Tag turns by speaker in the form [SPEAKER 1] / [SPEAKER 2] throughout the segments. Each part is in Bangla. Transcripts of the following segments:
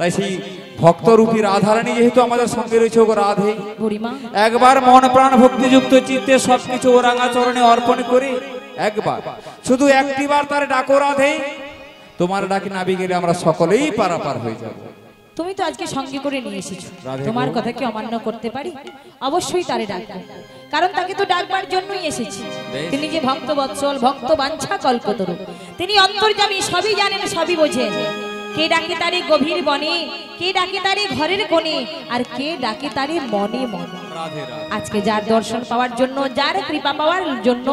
[SPEAKER 1] তাই সেই ভক্তরূপী রাধারানী যেহেতু আমাদের সঙ্গে রয়েছে ওগো রাধে একবার মন প্রাণ ভক্তিযুক্ত চিত্তে সবকিছু ও রাঙাচরণে অর্পণ করি একবার শুধু বার তার ডাকো রাধে তোমার ডাকে নাবি গেলে আমরা সকলেই পারাপার হয়ে যাব
[SPEAKER 2] তুমি তো আজকে সঙ্গে করে নিয়ে এসেছো তোমার কথা কি অমান্য করতে পারি অবশ্যই তারে ডাকবো কারণ তাকে তো ডাকবার জন্যই এসেছি তিনি যে ভক্ত বৎসল ভক্ত বাঞ্ছা কল্পতরু তিনি অন্তর্যামী সবই জানেন সবই বোঝেন কে ডাকে তারি গভীর বনে কে ডাকে তারে ঘরের কোণে আর কে ডাকে তারি মনে মনে আজকে যার দর্শন পাওয়ার জন্য যার কৃপা পাওয়ার জন্য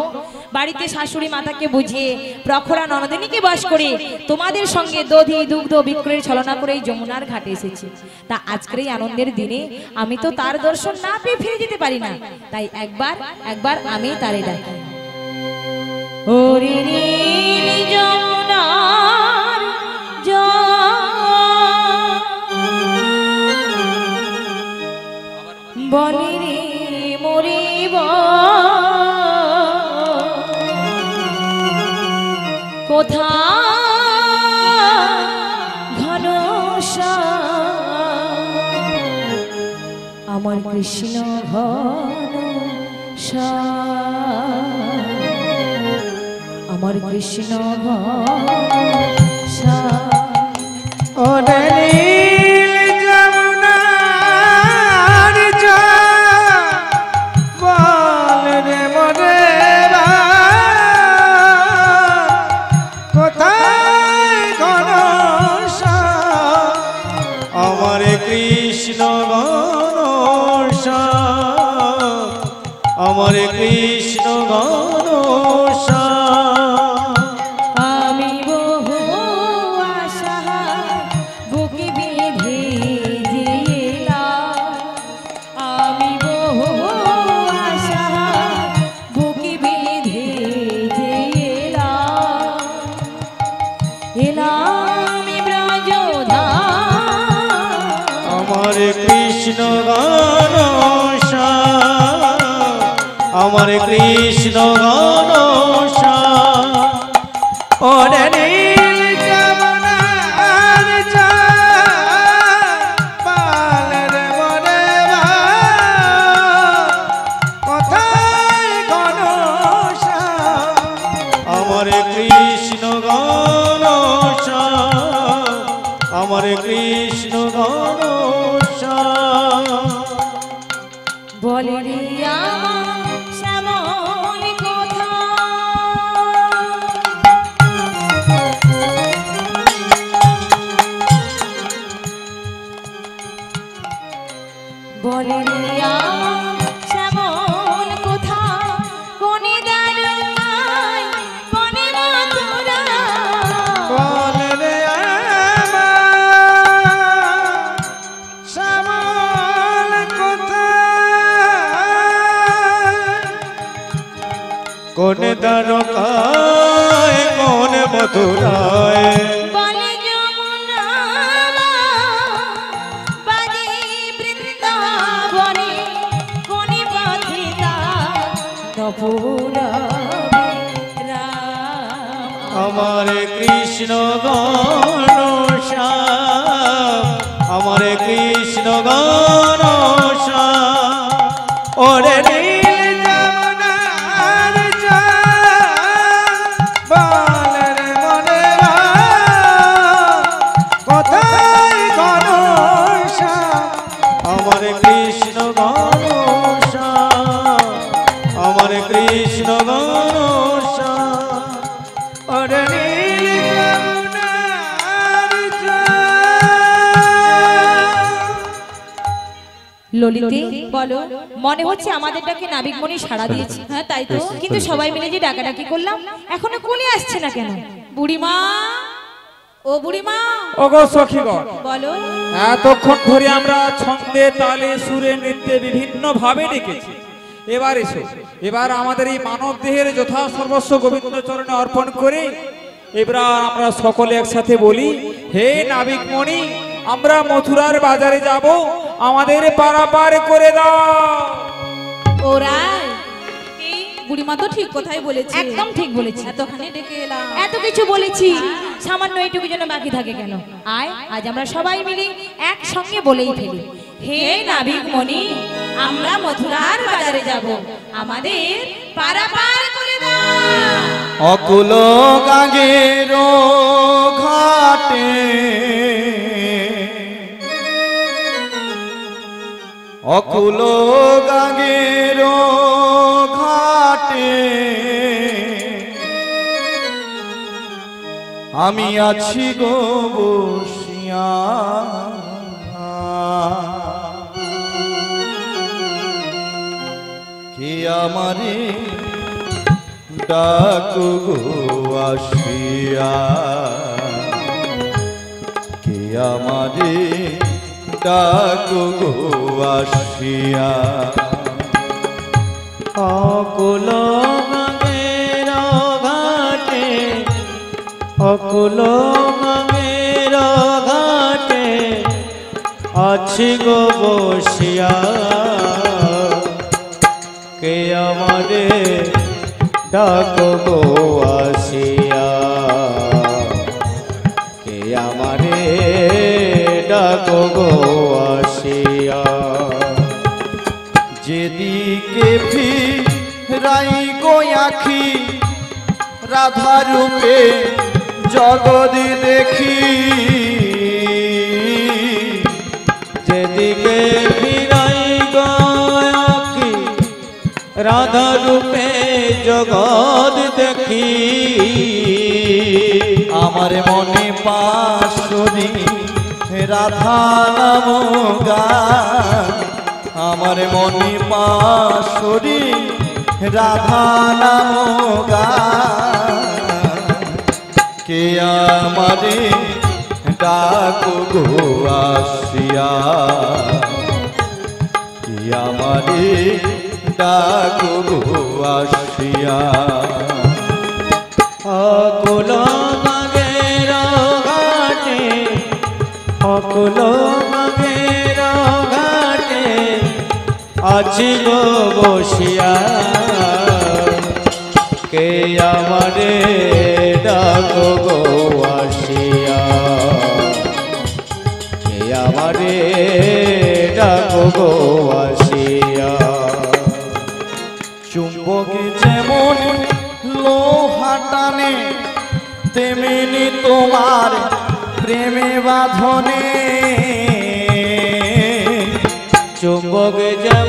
[SPEAKER 2] বাড়িতে শাশুড়ি মাতাকে বুঝিয়ে প্রখরা ননদিনীকে বাস করে তোমাদের সঙ্গে দধি দুগ্ধ বিক্রয়ের ছলনা করে এই যমুনার ঘাটে এসেছি তা আজকের এই আনন্দের দিনে আমি তো তার দর্শন না পেয়ে ফিরে যেতে পারি না তাই একবার একবার আমি তারে ডাকি ওরে যমুনা বনিরে মরিব কোথা ঘন আমার কৃষ্ণ
[SPEAKER 3] ঘন
[SPEAKER 4] আমার কৃষ্ণ ঘন ওরে আমার কৃষ্ণ গণ
[SPEAKER 2] তো সবাই মিলে যে ডাকাডাকি করলাম এখনো কোনে আসছে না কেন বুড়িমা ও বুড়িমা
[SPEAKER 1] ও গো গো
[SPEAKER 5] বলো এতক্ষণ ধরে আমরা
[SPEAKER 1] ছন্দে তালে সুরে নৃত্যে বিভিন্ন ভাবে ডেকেছি এবার এসো এবার আমাদের এই মানব দেহের যথা সর্বস্ব গোবিন্দ চরণে অর্পণ করে এবার আমরা সকলে একসাথে বলি হে নাবিক মণি আমরা মথুরার বাজারে যাব আমাদের পারাপার করে দাও
[SPEAKER 2] ওরা বুড়িমা তো ঠিক কথাই বলেছি একদম ঠিক বলেছি এতখানে ডেকে এলাম এত কিছু বলেছি সামান্য এইটুকু যেন বাকি থাকে কেন আয় আজ আমরা সবাই মিলে একসঙ্গে বলেই ফেলি হে নাবিক মণি আমরা মথুরার বাজারে যাব আমাদের পারাপার করে দাও
[SPEAKER 4] অকুল গাগের ঘাটে অকুল গাগের আমি আছি গো বসিয়া কে আমার ডাকু গো আসিয়া কে আমার ডাকু গো আসিয়া অকুল মঙ্গের ঘাটে অকুল মঙ্গের ঘাটে আছি গো বসিয়া কে আমারে ডাকবো আসিয়া কে আমারে ডাকবো আসিয়া যেদিকে ফির নাই গো আখি রাধা রূপে জগদি দেখি যেদিকে ফিরাই গো আখি রাধা রূপে জগদ দেখি আমার মনে পাশনি রাধা নাম গা আমার মনে পাশরী রাধা নাম কে আমারে ডাকো গো আসিয়া কে আমারে ডাকো গো আসিয়া অকুল আছি গো বসিয়া কে আমারে ডাকো গো আসিয়া কে আমারে ডাকো গো আসিয়া চুম্বকে যেমন লোহাটানে তেমনি তোমার প্রেমে বাঁধনে চুম্বক যেমন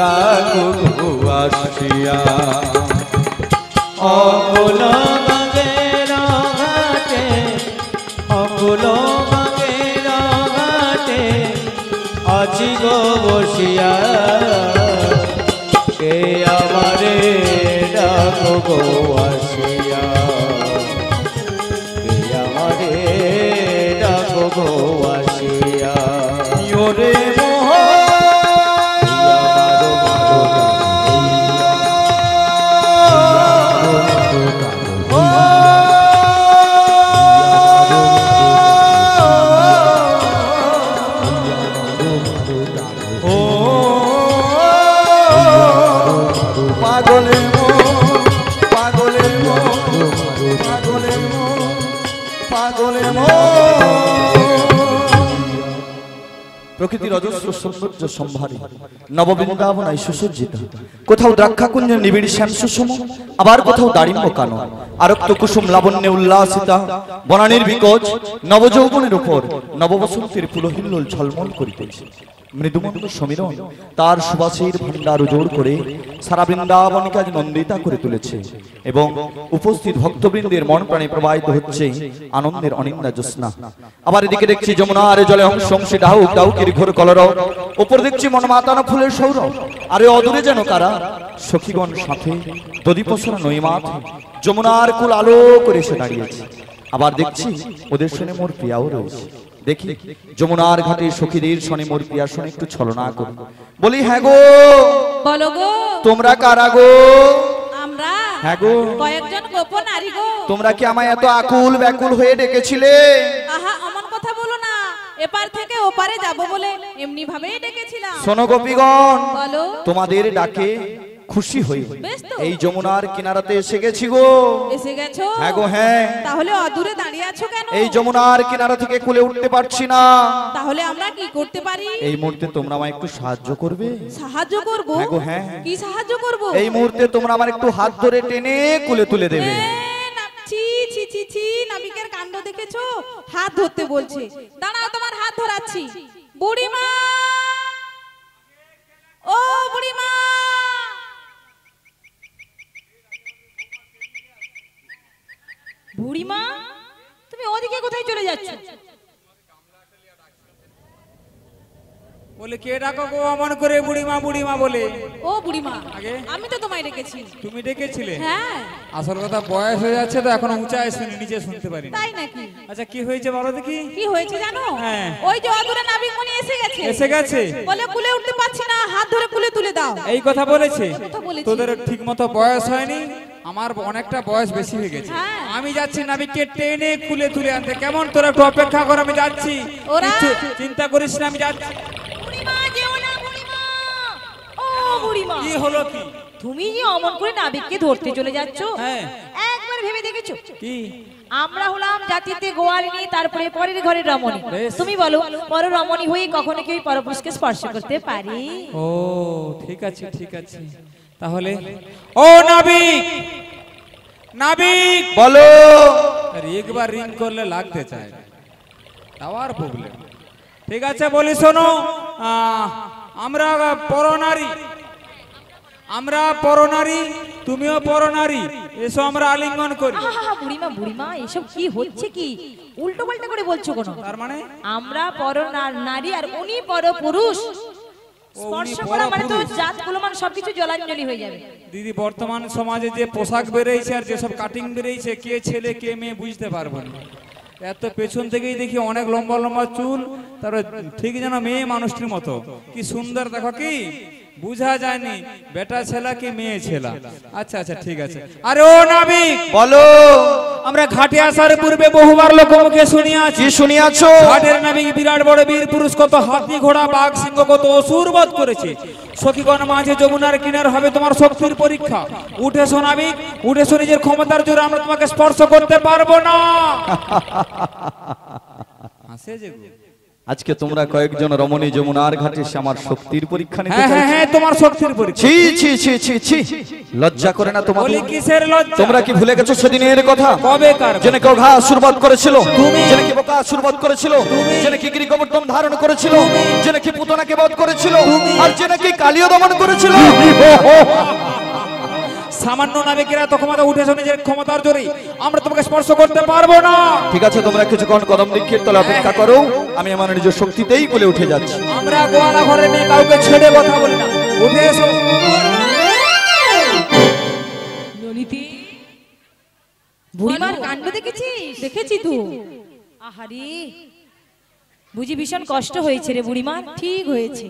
[SPEAKER 4] ডাকো আসিয়া অকুল মগে রাতে অকুল মগে রাতে আছি গো বসিয়া কে আমারে ডাকো গো আসিয়া কে আমারে ডাকো গো আসিয়া
[SPEAKER 6] সৌন্দর্য নববৃন্দাবনায় সুসজ্জিত কোথাও দ্রাক্ষাকুঞ্জ নিবিড় শ্যাম আবার কোথাও দারিম্য কানন আরক্ত কুসুম লাবণ্যে উল্লাসিতা বনানির বিকজ নবযৌবনের উপর নববসন্তের পুলহিল্লোল ঝলমল করিতেছে মৃদুমন্দ সমীরণ তার সুবাসের ভণ্ডার জোর করে সারা বৃন্দাবনকে আজ নন্দিতা করে তুলেছে এবং উপস্থিত ভক্তবৃন্দের মন প্রাণে প্রবাহিত হচ্ছে আনন্দের অনিন্দা জ্যোৎস্না আবার এদিকে দেখছি যমুনা আরে জলে হংস ডাউ ডাহুক ডাহুকের ঘোর কলর ওপর দেখছি মন মাতানো ফুলের সৌরভ আরে অদূরে যেন কারা সখীগণ সাথে দদিপসর নৈমাথ যমুনার কুল আলো করে এসে দাঁড়িয়েছে আবার দেখছি ওদের শুনে মোর প্রিয়াও রয়েছে দেখি যমুনার ঘাটে সখীদের শনি মূর্তি প্রিয়া একটু ছলনা করি বলি হ্যাঁ গো বলো গো তোমরা কারা গো আমরা হ্যাঁ গো
[SPEAKER 5] কয়েকজন গোপন নারী গো
[SPEAKER 6] তোমরা কি আমায় এত আকুল ব্যাকুল হয়ে ডেকেছিলে
[SPEAKER 5] আহা অমন কথা বলো না এপার থেকে ওপারে যাব বলে এমনি ভাবেই ডেকেছিলাম শোনো গোপীগণ বলো
[SPEAKER 6] তোমাদের ডাকে খুশি হই এই যমুনার কিনারাতে এসে গেছি গো
[SPEAKER 5] এসে গেছো হ্যাঁ গো হ্যাঁ তাহলে অদূরে দাঁড়িয়ে আছো কেন এই
[SPEAKER 6] যমুনার কিনারা থেকে কুলে উঠতে পারছি না
[SPEAKER 5] তাহলে আমরা কি করতে পারি এই
[SPEAKER 6] মুহূর্তে তোমরা আমায় একটু সাহায্য করবে
[SPEAKER 5] সাহায্য করব হ্যাঁ গো হ্যাঁ কি সাহায্য করব এই মুহূর্তে তোমরা আমার একটু
[SPEAKER 6] হাত ধরে টেনে কুলে তুলে দেবে
[SPEAKER 5] ছি ছি ছি ছি নাবিকের কাণ্ড দেখেছো হাত ধরতে বলছে দাঁড়াও তোমার হাত ধরাচ্ছি বুড়িমা ও বুড়িমা
[SPEAKER 2] বুড়িমা তুমি ওদিকে কোথায় চলে যাচ্ছ
[SPEAKER 1] বলে কে ডাকো গো অমন করে বুড়িমা বুড়িমা বলে
[SPEAKER 2] ও বুড়িমা
[SPEAKER 5] আগে আমি তো তোমায় ডেকেছি তুমি
[SPEAKER 1] ডেকেছিলে হ্যাঁ আসল কথা বয়স হয়ে যাচ্ছে তো এখন উঁচায় শুনি নিচে শুনতে পারি
[SPEAKER 5] তাই নাকি আচ্ছা কি হয়েছে বলো দেখি কি হয়েছে জানো হ্যাঁ ওই যে অদূরে নাবিক মনি এসে গেছে এসে গেছে বলে কুলে উঠতে পারছি না হাত ধরে কুলে তুলে দাও এই কথা বলেছে তোদের
[SPEAKER 1] ঠিকমতো বয়স হয়নি আমার অনেকটা বয়স বেশি হয়ে গেছে হ্যাঁ। আমি যাচ্ছি নাবিককে টেনে খুলে তুলে আনতে কেমন তোরা একটু অপেক্ষা কর আমি যাচ্ছি চিন্তা করিস না আমি যাচ্ছি
[SPEAKER 2] কি হলো কি তুমি যে অমন করে নাবিককে ধরতে চলে যাচ্ছ হ্যাঁ। একবার ভেবে দেখেছো কি আমরা হলাম জাতিতে গোয়ালিনী তারপরে পরের ঘরের রমণী তুমি বলো পর রমণী হয়ে কখনো কেউ পরপুরুষকে স্পর্শ করতে পারি
[SPEAKER 1] ও ঠিক আছে ঠিক আছে তাহলে ও নাবিক নাবিক বলো আরে একবার রিং করলে লাগতে চায় টাওয়ার প্রবলেম ঠিক আছে বলি শোনো আমরা পরনারী আমরা পরনারী তুমিও পরনারী এসব আমরা আলিঙ্গন করি
[SPEAKER 2] বুড়িমা বুড়িমা এসব কি হচ্ছে কি উল্টো পাল্টা করে বলছো কোনো তার মানে আমরা পরনার নারী আর উনি পরপুরুষ স্পর্শ করা মানে তো জাত গুলোমান সবকিছু জলাঞ্জলি হয়ে যাবে
[SPEAKER 1] দিদি বর্তমান সমাজে যে পোশাক বেরিয়েছে আর যেসব কাটিং বেরিয়েছে কে ছেলে কে মেয়ে বুঝতে পারবো না এত পেছন থেকেই দেখি অনেক লম্বা লম্বা চুল তারপরে ঠিক যেন মেয়ে মানুষটির মতো কি সুন্দর দেখো কি বুঝা যায়নি বেটা ছেলা কি মেয়ে ছেলা আচ্ছা আচ্ছা ঠিক আছে আরে ও নাবি বলো আমরা ঘাটে আসার পূর্বে বহুবার লোকমুখে শুনিয়াছি শুনিয়াছো ঘাটের নাবিক বিরাট বড় বীর পুরুষ কত হাতি ঘোড়া বাঘ সিংহ কত অসুর বধ করেছে সখীগণ মাঝে যমুনার কিনার হবে তোমার শক্তির পরীক্ষা উঠে শোনাবি উঠে শোনি নিজের ক্ষমতার জোরে আমরা তোমাকে স্পর্শ করতে পারবো না হাসে যে
[SPEAKER 6] আজকে তোমরা কয়েকজন রমণী যমুনার ঘাটে আমার শক্তির পরীক্ষা নিতে হ্যাঁ হ্যাঁ, হ্যাঁ
[SPEAKER 1] তোমার শক্তির পরীক্ষা ছি ছি
[SPEAKER 6] ছি ছি ছি লজ্জা করে না তোমার বলি কিসের লজ্জা তোমরা কি ভুলে গেছো সেদিনের কথা কবে কার জেনে কেউ ঘা আশীর্বাদ করেছিল জেনে কি বোকা আশীর্বাদ করেছিল জেনে কি গিরি কবর্তন ধারণ
[SPEAKER 1] করেছিল জেনে কি পুতনাকে বধ করেছিল আর জেনে কি কালিও দমন করেছিল সামান্য নাবিকেরা তো ক্ষমতা উঠেছ নিজের ক্ষমতার জোরে আমরা তোমাকে স্পর্শ করতে পারবো না
[SPEAKER 6] ঠিক আছে তোমরা কিছুক্ষণ কদম নিক্ষেপ তলে অপেক্ষা করো আমি আমার নিজের শক্তিতেই বলে উঠে যাচ্ছি
[SPEAKER 1] আমরা গোয়ালা ঘরে মেয়ে কাউকে ছেড়ে কথা বলি না উঠে এসো
[SPEAKER 2] ললিতি বুড়িমার কাণ্ড দেখেছি দেখেছি তো আহারে বুঝি ভীষণ কষ্ট হয়েছে রে বুড়িমা ঠিক হয়েছে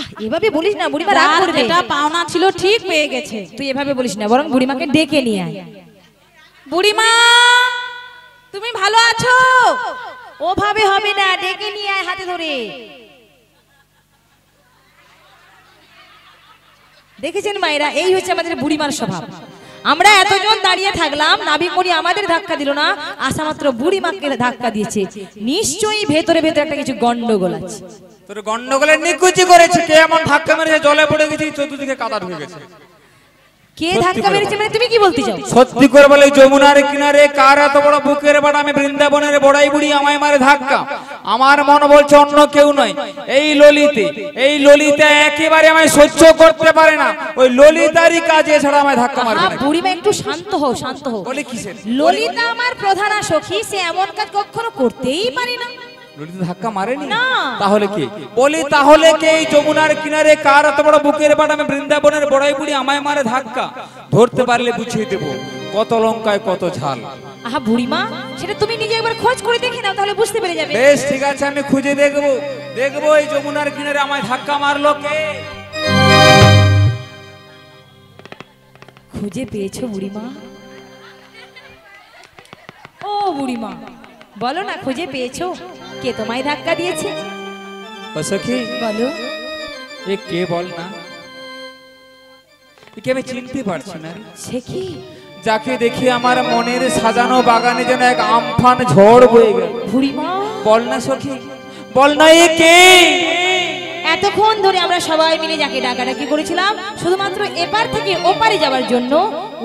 [SPEAKER 2] আহ এভাবে বলিস না বুড়িমা রাগ করবে এটা পাওনা ছিল ঠিক পেয়ে গেছে তুই এভাবে বলিস না বরং বুড়িমাকে ডেকে নিয়ে আয় বুড়িমা তুমি ভালো আছো ওভাবে হবে না ডেকে নিয়ে আয় হাতে ধরে দেখেছেন মায়েরা এই হচ্ছে আমাদের বুড়িমার স্বভাব আমরা এতজন দাঁড়িয়ে থাকলাম করি আমাদের ধাক্কা দিল না আশা মাত্র বুড়িমাকে ধাক্কা দিয়েছে নিশ্চয়ই ভেতরে ভেতরে একটা কিছু গন্ডগোল আছে
[SPEAKER 1] তোর গন্ডগোলের নিকুচি করেছে কে এমন ধাক্কা মেরেছে জলে পড়ে চতুর্দিকে কাদা ঢুকে গেছে
[SPEAKER 2] কে ধাক্কা মেরেছে মানে তুমি কি বলতে চাও
[SPEAKER 1] সত্যি করে বলে যমুনার কিনারে কার এত বড় বুকের বাড়া আমি বৃন্দাবনের বড়াই বুড়ি আমায় মারে ধাক্কা
[SPEAKER 2] আমার মন বলছে অন্য
[SPEAKER 1] কেউ নয় এই ললিতে এই ললিতা একেবারে আমায় সহ্য করতে পারে না ওই ললিতারই কাজে ছাড়া আমায় ধাক্কা মারে না বুড়িমা
[SPEAKER 2] একটু শান্ত হও শান্ত হও বলে কি ললিতা আমার প্রধান সখী সে এমন কাজ কখনো করতেই পারে না ললিতা ধাক্কা মারেনি
[SPEAKER 1] তাহলে কি বলি তাহলে কে এই যমুনার কিনারে কার এত বড় বুকের বাট বৃন্দাবনের বড়াই বুড়ি আমায় মারে ধাক্কা ধরতে পারলে বুঝিয়ে দেবো কত লঙ্কায় কত ঝাল
[SPEAKER 2] আহা বুড়িমা সেটা তুমি নিজে একবার খোঁজ করে দেখি না তাহলে বুঝতে পেরে যাবে বেশ ঠিক আছে আমি খুঁজে দেখবো
[SPEAKER 1] দেখবো এই যমুনার কিনারে আমায় ধাক্কা মারলো কে
[SPEAKER 2] খুঁজে পেয়েছো বুড়িমা ও বুড়িমা বলো না খুঁজে পেয়েছো কে তোমায় ধাক্কা দিয়েছে
[SPEAKER 1] ও বলো এ কে বল না একে আমি চিনতে পারছি না সে কি যাকে দেখি আমার মনের সাজানো বাগানে
[SPEAKER 2] যেন এক আমফান ঝড় বয়ে গেল বুড়িমা বল না সখী বল না এ কে এতক্ষণ ধরে আমরা সবাই মিলে যাকে ডাকাডাকি করেছিলাম শুধুমাত্র এপার থেকে ওপারে যাওয়ার জন্য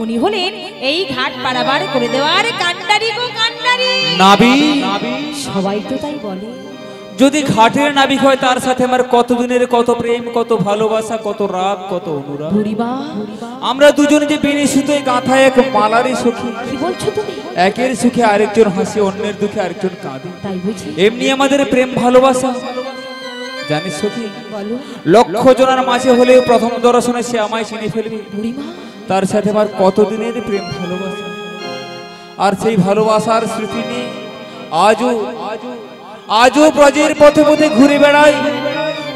[SPEAKER 2] উনি হলেন এই ঘাট পারাবার করে দেওয়ার কান্ডারি গো কান্ডারি নাবি সবাই তো তাই বলে যদি ঘাটের
[SPEAKER 1] নাবিক হয় তার সাথে আমার কতদিনের কত প্রেম কত ভালোবাসা কত রাগ কত অনুরাগ আমরা দুজন যে বিনি সুতোয় গাঁথা এক মালারে সুখী একের সুখে আরেকজন হাসি অন্যের দুঃখে আরেকজন কাঁদে এমনি আমাদের প্রেম ভালোবাসা জানিস সখি লক্ষ জনের মাঝে হলেও প্রথম দর্শনে সে আমায় চিনে ফেলবে তার সাথে আমার কতদিনের প্রেম ভালোবাসা আর সেই ভালোবাসার স্মৃতি নিয়ে আজও আজও ব্রজের পথে পথে ঘুরে বেড়াই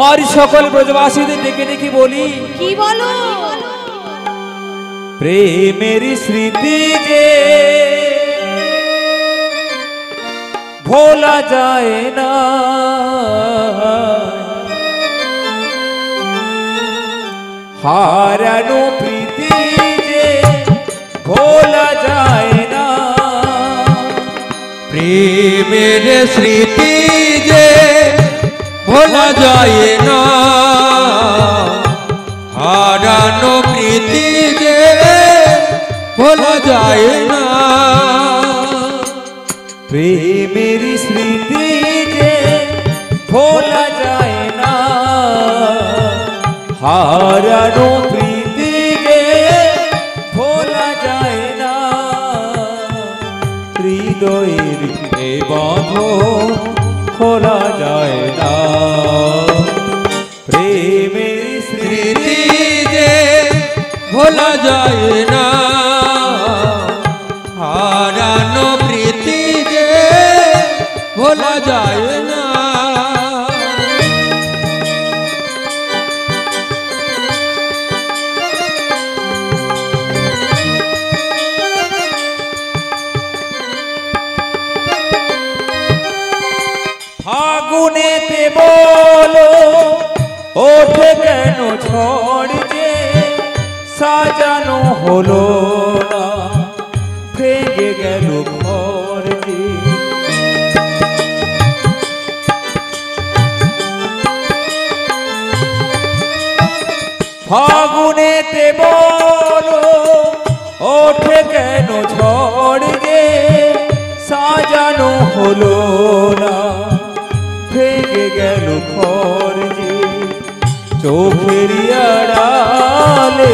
[SPEAKER 1] আর সকল ব্রজবাসীদের ডেকে ডেকে বলি কি বলো প্রেমের স্মৃতি যে ভোলা যায় না
[SPEAKER 4] हारनु प्रीति जे भोला जाए ना प्रेम स्मृति जे भोला जाए ना प्रीति जे जाए स्मृति जे भोला जाए ना હારનો પ્રીતિ કે ભોલા જાય ના হৃদয়ের এ বাঁধন খোলা যায় না প্রেমের স্মৃতি যে ভোলা যায় না হলো না ভেঙে গেল ঘরটি
[SPEAKER 1] ফাগুনে
[SPEAKER 4] বল ওঠে কেন ঝড় গে সাজানো হলো না ভেঙে গেল ঘর চোখের আড়ালে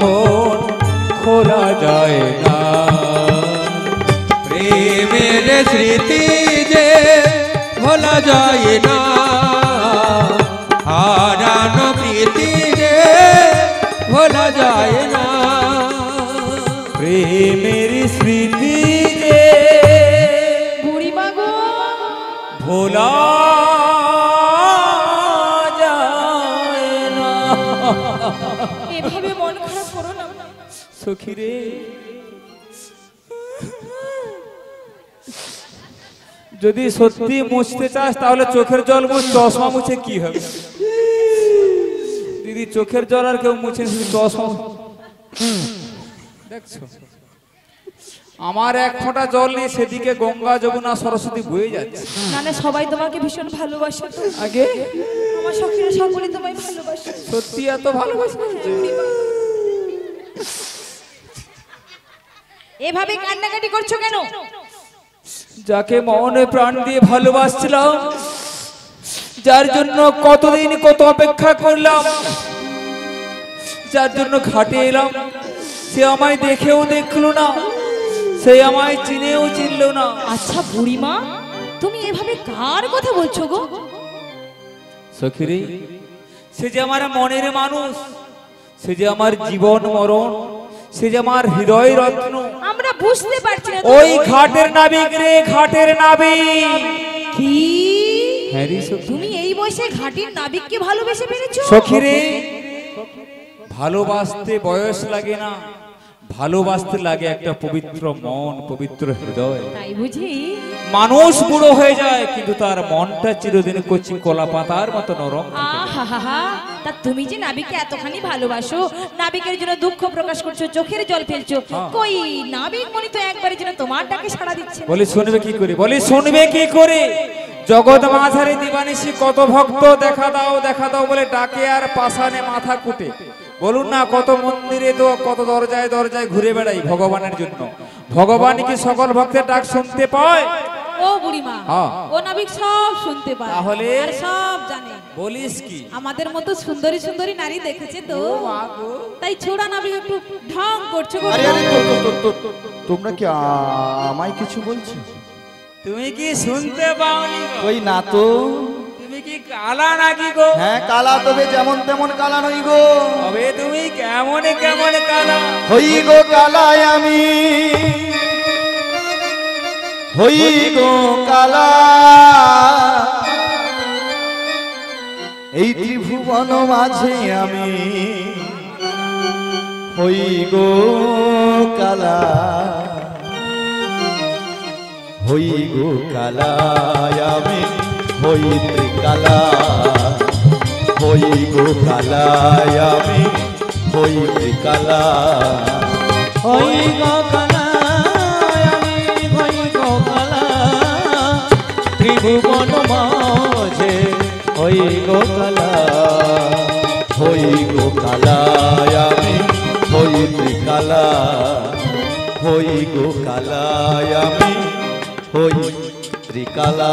[SPEAKER 4] फोन खोला जाएगा प्रेम स्मृति जे भोला जाएगा आरान प्रीति जे भोला जाएगा प्रेम स्मृति जे
[SPEAKER 2] बुरी बागो भोला এভাবে মন খারাপ
[SPEAKER 1] যদি সত্যি মুছতে চাস তাহলে চোখের জল মুছ চশমা মুছে কি হবে দিদি চোখের জল আর কেউ মুছে চশমা দেখছো আমার এক ফোঁটা জল নিয়ে সেদিকে গঙ্গা যমুনা সরস্বতী বয়ে যাচ্ছে
[SPEAKER 2] মানে সবাই তোমাকে ভীষণ ভালোবাসে আগে আমার সকলে সকলে তোমায় ভালোবাসে
[SPEAKER 1] সত্যি এত ভালোবাসে
[SPEAKER 2] এভাবে কান্নাকাটি করছো কেন
[SPEAKER 1] যাকে মনে প্রাণ দিয়ে ভালোবাসছিলাম যার জন্য কতদিন কত অপেক্ষা করলাম যার জন্য ঘাটে এলাম সে আমায় দেখেও দেখলো না সে আমায় চিনেও চিনল না আচ্ছা বুড়িমা তুমি এভাবে কার কথা বলছো গো সখিরি সে যে আমার মনের মানুষ সে যে আমার জীবন মরণ সে যে আমার হৃদয় রত্ন
[SPEAKER 2] আমরা বুঝতে পারছি না ওই ঘাটের নাবিক
[SPEAKER 1] রে ঘাটের নাবিক
[SPEAKER 2] কি তুমি এই বয়সে ঘাটের নাবিককে ভালোবেসে ফেলেছো সখী রে
[SPEAKER 1] ভালোবাসতে বয়স লাগে না ভালোবাসতে লাগে একটা পবিত্র মন পবিত্র হৃদয়
[SPEAKER 2] তাই বুঝি মানুষ বুড়ো হয়ে যায়
[SPEAKER 1] কিন্তু তার মনটা চিরদিন করছি কলা পাতার মতো নরম
[SPEAKER 2] তা তুমি যে নাবিকে এতখানি ভালোবাসো নাবিকের জন্য দুঃখ প্রকাশ করছো চোখের জল ফেলছো হ্যাঁ। কই নাবিক মনি তো একবারের জন্য তোমার ডাকে সাড়া দিচ্ছে
[SPEAKER 1] বলে শুনবে কি করে বলে শুনবে কি করে জগৎ মাঝারি দিবানিসি কত ভক্ত দেখা দাও দেখা দাও বলে ডাকে আর পাশানে মাথা কুটে বলুন না কত মন্দিরে তো কত দরজায় দরজায় ঘুরে বেড়াই ভগবানের জন্য ভগবান কি সকল ভক্তের ডাক শুনতে পায় ও বুড়িমা হ্যাঁ।
[SPEAKER 5] ও নাবিক সব শুনতে পায় তাহলে সব জানে বলিস কি আমাদের মতো সুন্দরী সুন্দরী নারী দেখেছে তো তাই ছোড়া নাবিক একটু ঢং করছে
[SPEAKER 6] তোমরা কি আমায় কিছু বলছো
[SPEAKER 5] তুমি কি শুনতে পাওনি
[SPEAKER 6] কই না তো
[SPEAKER 1] তুমি কি কালা নাকি গো হ্যাঁ কালা তবে যেমন তেমন কালা নই গো তবে তুমি কেমন কেমন কালা হই
[SPEAKER 4] গো কালায় আমি হই গো কালা এই ত্রিভুবন মাঝে আমি হই গো কালা হই গো কালায় আমি হইতে কালা হই গো কালায় আমি হইতে কালা হই গো আমি হই গো ত্রিভুবন মাঝে হই গো হই গো আমি হইতে কালা হই গো আমি হই ত্রিকালা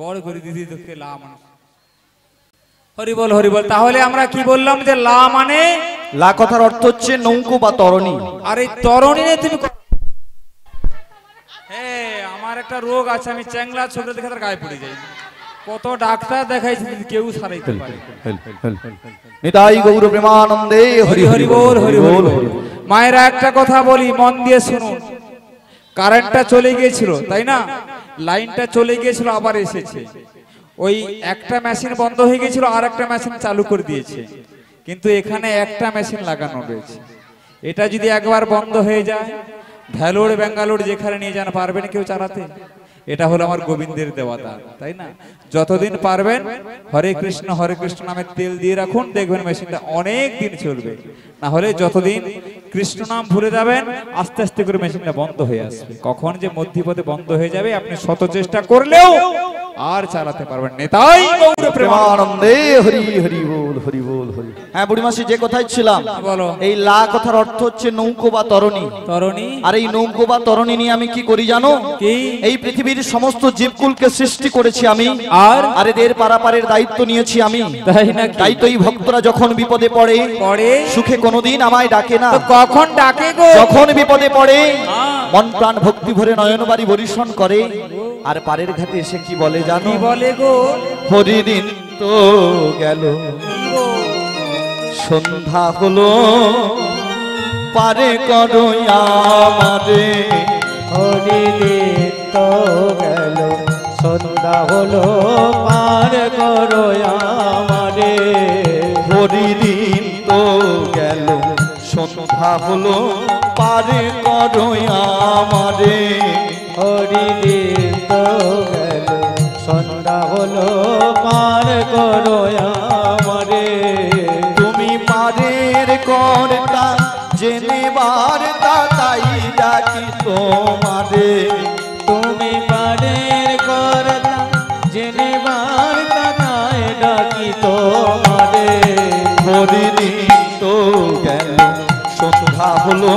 [SPEAKER 1] গড় করে দিদি তোকে লা মানুষ হরিবল হরিবল তাহলে আমরা কি বললাম যে লা মানে
[SPEAKER 6] লা কথার অর্থ হচ্ছে নৌকো বা তরণী
[SPEAKER 1] আর এই তরণী তুমি হ্যাঁ আমার একটা রোগ আছে আমি চ্যাংলা ছোট দেখে তার গায়ে পড়ে যাই কত ডাক্তার দেখাইছে কেউ সারাইতে পারে নিতাই গৌর প্রেমানন্দে হরি হরি বল হরি বল মায়েরা একটা কথা বলি মন দিয়ে শুনুন কারেন্টটা চলে গিয়েছিল তাই না লাইনটা চলে গিয়েছিল আবার এসেছে ওই একটা মেশিন বন্ধ হয়ে গিয়েছিল আর একটা মেশিন চালু করে দিয়েছে কিন্তু এখানে একটা মেশিন লাগানো রয়েছে এটা যদি একবার বন্ধ হয়ে যায় ভ্যালোর ব্যাঙ্গালোর যেখানে নিয়ে যান পারবেন কেউ চালাতে এটা হলো আমার গোবিন্দের দেবতা তাই না যতদিন পারবেন হরে কৃষ্ণ হরে কৃষ্ণ নামে তেল দিয়ে রাখুন দেখবেন মেশিনটা অনেক দিন চলবে না হলে যতদিন কৃষ্ণ নাম ভুলে যাবেন আস্তে আস্তে করে মেশিনটা বন্ধ হয়ে আসবে কখন যে মধ্যপথে বন্ধ হয়ে যাবে আপনি শত চেষ্টা করলেও আর চালাতে পারবেন না তাই গৌর প্রেমানন্দে
[SPEAKER 6] হরি হরি বল হরি বল হরি হ্যাঁ বুড়িমাসি যে কথাই ছিলাম হ্যাঁ, বলো এই লা কথার অর্থ হচ্ছে নৌকো বা তরণী তরণী আর এই নৌকো বা তরণী নিয়ে আমি কি করি জানো এই পৃথিবীর সমস্ত জীবকুলকে সৃষ্টি করেছি আমি আর আর এদের পারাপারের দায়িত্ব নিয়েছি আমি তাই না তাই তো এই ভক্তরা যখন বিপদে পড়ে পড়ে সুখে কোনোদিন আমায় ডাকে না কখন ডাকে গো যখন বিপদে পড়ে হ্যাঁ। মন প্রাণ ভক্তি ভরে নয়নবাড়ি বরিশন করে আর পারের ঘাটে এসে কি বলে
[SPEAKER 1] জানি বলে গো
[SPEAKER 6] হরিদিন তো গেল
[SPEAKER 4] সন্ধ্যা হলো পারে করো আমারে হরিদিন তো গেল সন্ধ্যা হলো পারে করো আমারে হরিদিন তো গেল সন্ধ্যা হলো পারে করো আমারে হরিদিন তো গেল সন্ধ্যা হলো পার করো আমারে তুমি পারের কর্তা জেনে বার্তা তাই ডাকি তোমারে তুমি পারের কর্তা জেনে বার্তা তাই ডাকি তোমারে হরিদিন তো গেল সন্ধ্যা হলো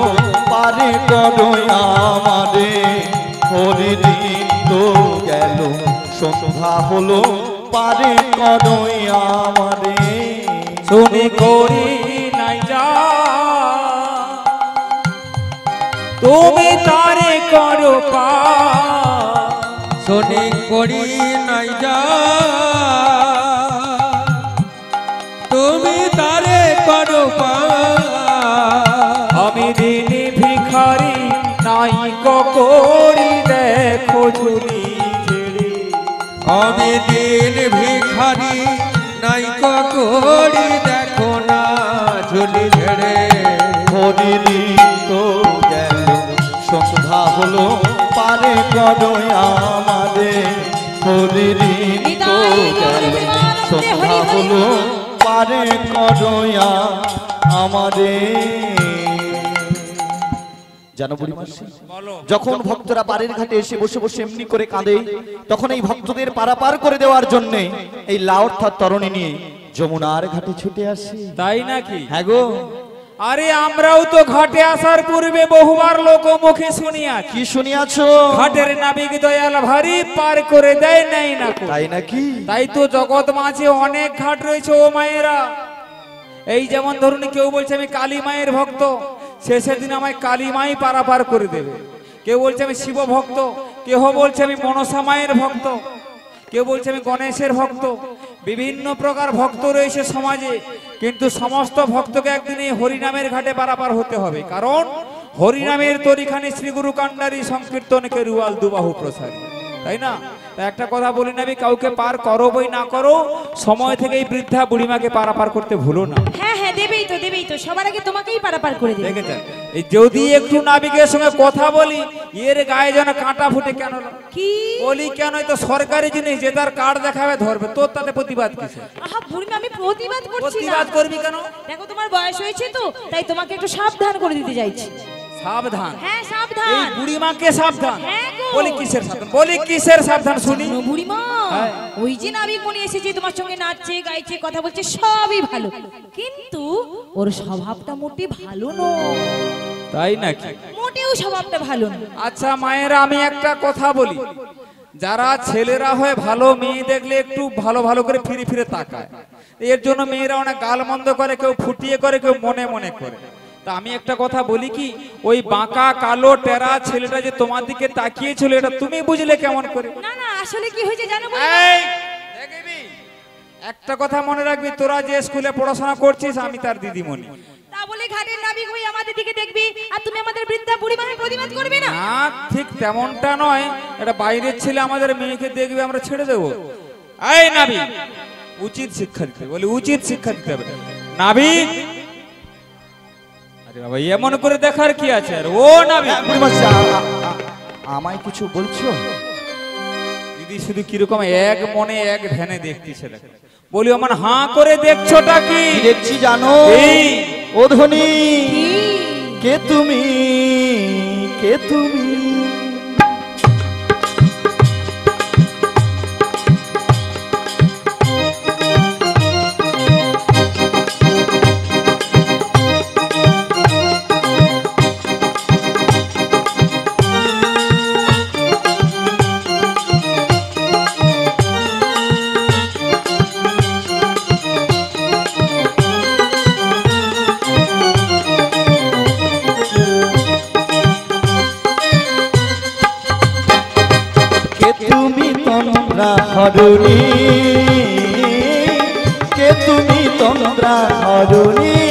[SPEAKER 4] পারে করো সন্ধ্যা হলো পারে করই আমারে শুনি করি নাই যা তুমি তারে করো পা শুনি করি নাই যা তুমি তারে করো পা আমি দিনে ভিখারি নাই করি দেখো যদি হবে দিন ভিখারি নাই করি দেখো না ঝুলি ঝেড়ে হরিলি তো গেল সন্ধ্যা হলো পারে করো আমাদের হরিলি তো গেল সন্ধ্যা হলো পারে করো আমাদের
[SPEAKER 6] যখন ভক্তরা পাড়ের ঘাটে এসে বসে বসে এমনি করে কাঁদে তখন এই ভক্তদের পারাপার করে দেওয়ার জন্য এই লাউ অর্থাৎ তরণী নিয়ে যমুনার ঘাটে ছুটে আসে তাই
[SPEAKER 4] নাকি
[SPEAKER 1] হ্যাঁ গো আরে আমরাও তো ঘাটে আসার পূর্বে বহুবার লোক মুখে শুনিয়া কি শুনিয়াছো ঘাটের নাবিক দয়াল ভারী পার করে দেয় নাই না তাই নাকি তাই তো জগৎ মাঝে অনেক ঘাট রয়েছে ও মায়েরা এই যেমন ধরুন কেউ বলছে আমি কালী মায়ের ভক্ত শেষের দিন আমায় কালিমাই পারাপার করে দেবে কেউ বলছে আমি শিব ভক্ত কেহ বলছে আমি মনসামায়ের ভক্ত কেউ বলছে আমি গণেশের ভক্ত বিভিন্ন প্রকার ভক্ত রয়েছে সমাজে কিন্তু সমস্ত ভক্তকে একদিন এই হরিনামের ঘাটে পারাপার হতে হবে কারণ হরিনামের তরিখানে শ্রী গুরু কান্ডারি সংকীর্তন কেরুয়াল দুবাহু প্রসারী তাই না একটা কথা বলি না কাউকে পার করো বই না করো সময় থেকে এই বৃদ্ধা বুড়িমাকে পারাপার করতে ভুলো না
[SPEAKER 2] হ্যাঁ হ্যাঁ দেবেই তো দেবেই তো সবার আগে তোমাকেই পারাপার করে দেবে
[SPEAKER 1] দেখেছেন এই যদি একটু নাবিকের সঙ্গে কথা বলি এর গায়ে যেন কাঁটা ফুটে কেন কি বলি কেন তো সরকারি জিনিস যে তার কার্ড দেখাবে ধরবে তোর তাতে প্রতিবাদ কিছু
[SPEAKER 2] আহা বুড়িমা আমি প্রতিবাদ করছি প্রতিবাদ করবি কেন দেখো তোমার বয়স হয়েছে তো তাই তোমাকে একটু সাবধান করে দিতে চাইছি সাবধান হ্যাঁ সাবধান এই বুড়িমাকে সাবধান হ্যাঁ বলি কিসের সাবধান বলি কিসের সাবধান শুনি বুড়িমা হ্যাঁ। ওই যে নাবিক মনে এসেছে তোমার সঙ্গে নাচছে গাইছে কথা বলছে সবই ভালো কিন্তু ওর স্বভাবটা মোটে ভালো নয় তাই নাকি মোটেও স্বভাবটা
[SPEAKER 1] ভালো না আচ্ছা মায়েরা আমি একটা কথা বলি যারা ছেলেরা হয় ভালো মেয়ে দেখলে একটু ভালো ভালো করে ফিরে ফিরে তাকায় এর জন্য মেয়েরা অনেক গাল মন্দ করে কেউ ফুটিয়ে করে কেউ মনে মনে করে তা আমি একটা কথা বলি কি ওই বাঁকা কালো টেরা ছেলেটা যে তোমার দিকে তাকিয়েছিল এটা তুমি বুঝলে কেমন করে
[SPEAKER 2] না না আসলে কি হয়েছে জানো
[SPEAKER 1] দেখবি একটা কথা মনে রাখবি তোরা যে স্কুলে পড়াশোনা করছিস আমি তার দিদিমণি
[SPEAKER 2] তা বলে খালি নাবিক হয়ে আমাদের দিকে দেখবি আর তুমি আমাদের বৃদ্ধা বুড়ি মানে প্রতিবাদ করবে না না
[SPEAKER 1] ঠিক তেমনটা নয় এটা বাইরের ছেলে আমাদের মেয়েকে দেখবে আমরা ছেড়ে দেব এই নাবি উচিত শিক্ষা দিতে বলি উচিত শিক্ষা দিতে হবে নাবিক এমন করে দেখার কি আছে ও না হ্যাঁ, আমায় কিছু বলছো দিদি শুধু কিরকম এক মনে এক ধ্যানে ছেলে বলি আমার হা করে দেখছোটা কি দেখছি জানো ও ধনী কে তুমি কে
[SPEAKER 3] তুমি
[SPEAKER 4] হরণী কে তুমি তোমরা হরণী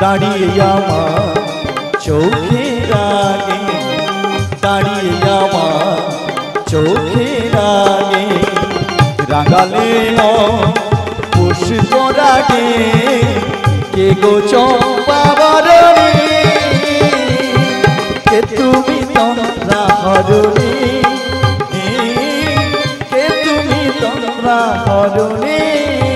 [SPEAKER 4] দাঁড়িয়ে আমার চোখে
[SPEAKER 6] রাগে দাঁড়িয়ে আমার চোখে
[SPEAKER 4] রাগে রাগালে পুষ্প রাগে কে গো চম্পাবার কে তুমি তোমরা হরণী করুণী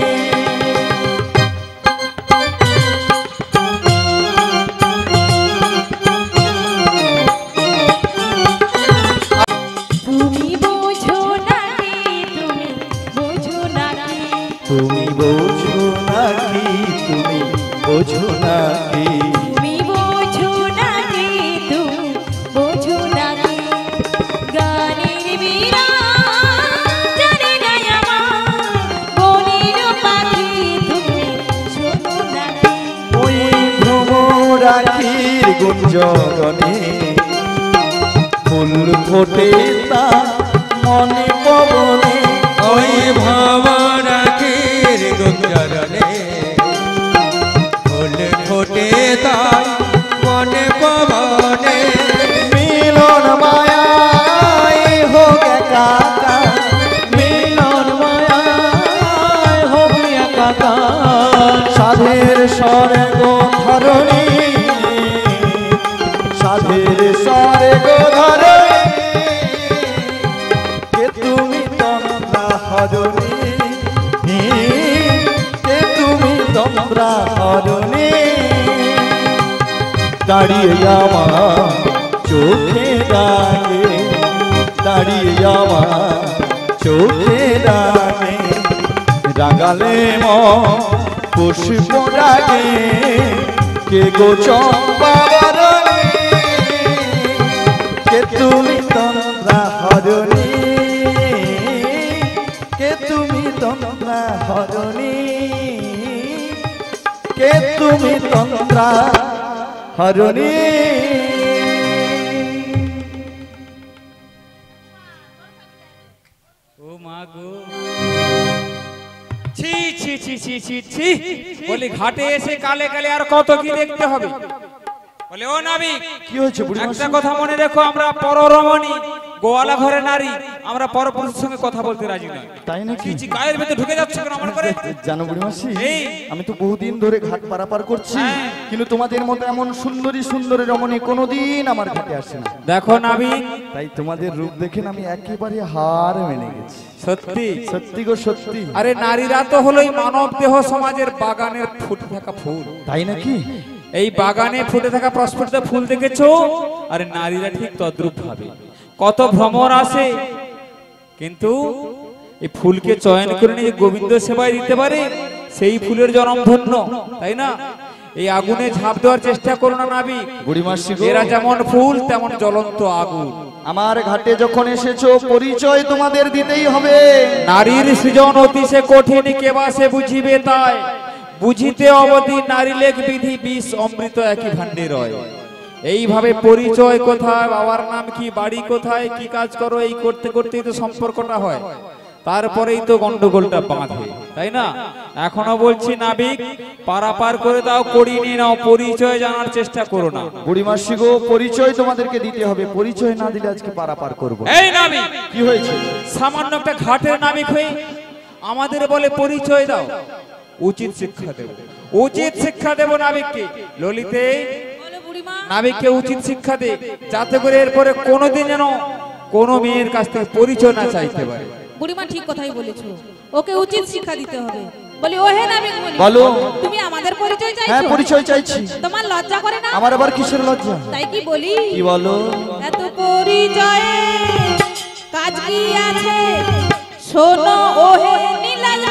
[SPEAKER 4] চম্পাবরণী কে তুমি তন্দ্রা হরণী কে তুমি তন্দ্রা হরণী কে তুমি তন্দ্রা হরণী
[SPEAKER 1] বলি ঘাটে এসে কালে কালে আর কত কি দেখতে হবে বলে ও নাবিক কি হয়েছে একটা কথা মনে রেখো আমরা পররমণী গোয়ালা ঘরে নারী আমরা পরপুরুষের সঙ্গে কথা বলতে রাজি নয় তাই নাকি গায়ের ভেতরে ঢুকে যাচ্ছে কেন আমার করে জানো বুড়িমাসি আমি তো
[SPEAKER 6] বহুদিন ধরে ঘাট পারাপার করছি হ্যাঁ। কিন্তু তোমাদের মতো এমন সুন্দরী সুন্দরী রমণী কোনোদিন আমার ঘাটে আসে না দেখো নাবি তাই তোমাদের রূপ দেখে আমি একেবারে হার মেনে
[SPEAKER 1] গেছি সত্যি সত্যি গো সত্যি আরে নারীরা তো হলোই মানব দেহ সমাজের বাগানের ফুটে থাকা ফুল তাই নাকি এই বাগানে ফুটে থাকা প্রস্ফুটিত ফুল দেখেছো আর নারীরা ঠিক তদ্রূপ ভাবে কত ভ্রমর আসে কিন্তু এই ফুলকে চয়ন করে নিয়ে গোবিন্দ সেবায় দিতে পারে সেই ফুলের জনম ধন্য তাই না এই আগুনে ঝাঁপ দেওয়ার চেষ্টা করো না নাবি এরা যেমন ফুল তেমন জ্বলন্ত আগুন আমার ঘাটে যখন এসেছো পরিচয় তোমাদের দিতেই হবে নারীর সৃজন অতি সে কঠিন সে বুঝিবে তাই বুঝিতে অবধি নারী লেখ বিধি বিষ অমৃত একই ভান্ডে রয় এইভাবে পরিচয় কোথায় বাবার নাম কি বাড়ি কোথায় কি কাজ করো এই করতে করতেই তো সম্পর্কটা হয় তারপরেই তো গন্ডগোলটা বাঁধে তাই না এখনো বলছি নাবিক পারাপার করে দাও করিনি নাও পরিচয় জানার চেষ্টা করো না বুড়িমাসি গো পরিচয় তোমাদেরকে
[SPEAKER 6] দিতে হবে পরিচয়
[SPEAKER 1] না দিলে আজকে পারাপার করবো এই নাবিক কি হয়েছে সামান্য একটা ঘাটের নাবিক হয়ে আমাদের বলে পরিচয় দাও উচিত শিক্ষা দেব উচিত শিক্ষা দেব নাবিককে ললিতে নাবিককে উচিত শিক্ষা দে যাতে করে এরপরে কোনোদিন যেন কোন মেয়ের কাছ থেকে পরিচয় না চাইতে পারে
[SPEAKER 5] বুড়িমা ঠিক কথাই বলেছো ওকে উচিত শিক্ষা দিতে হবে বলি ওহে নাবিক বলো তুমি আমাদের পরিচয় চাইছো হ্যাঁ পরিচয় চাইছি তোমার লজ্জা করে না আমার আবার কিসের লজ্জা তাই কি বলি কি বলো এত পরিচয়ে কাজ কি আছে শোনো ওহে নীলাল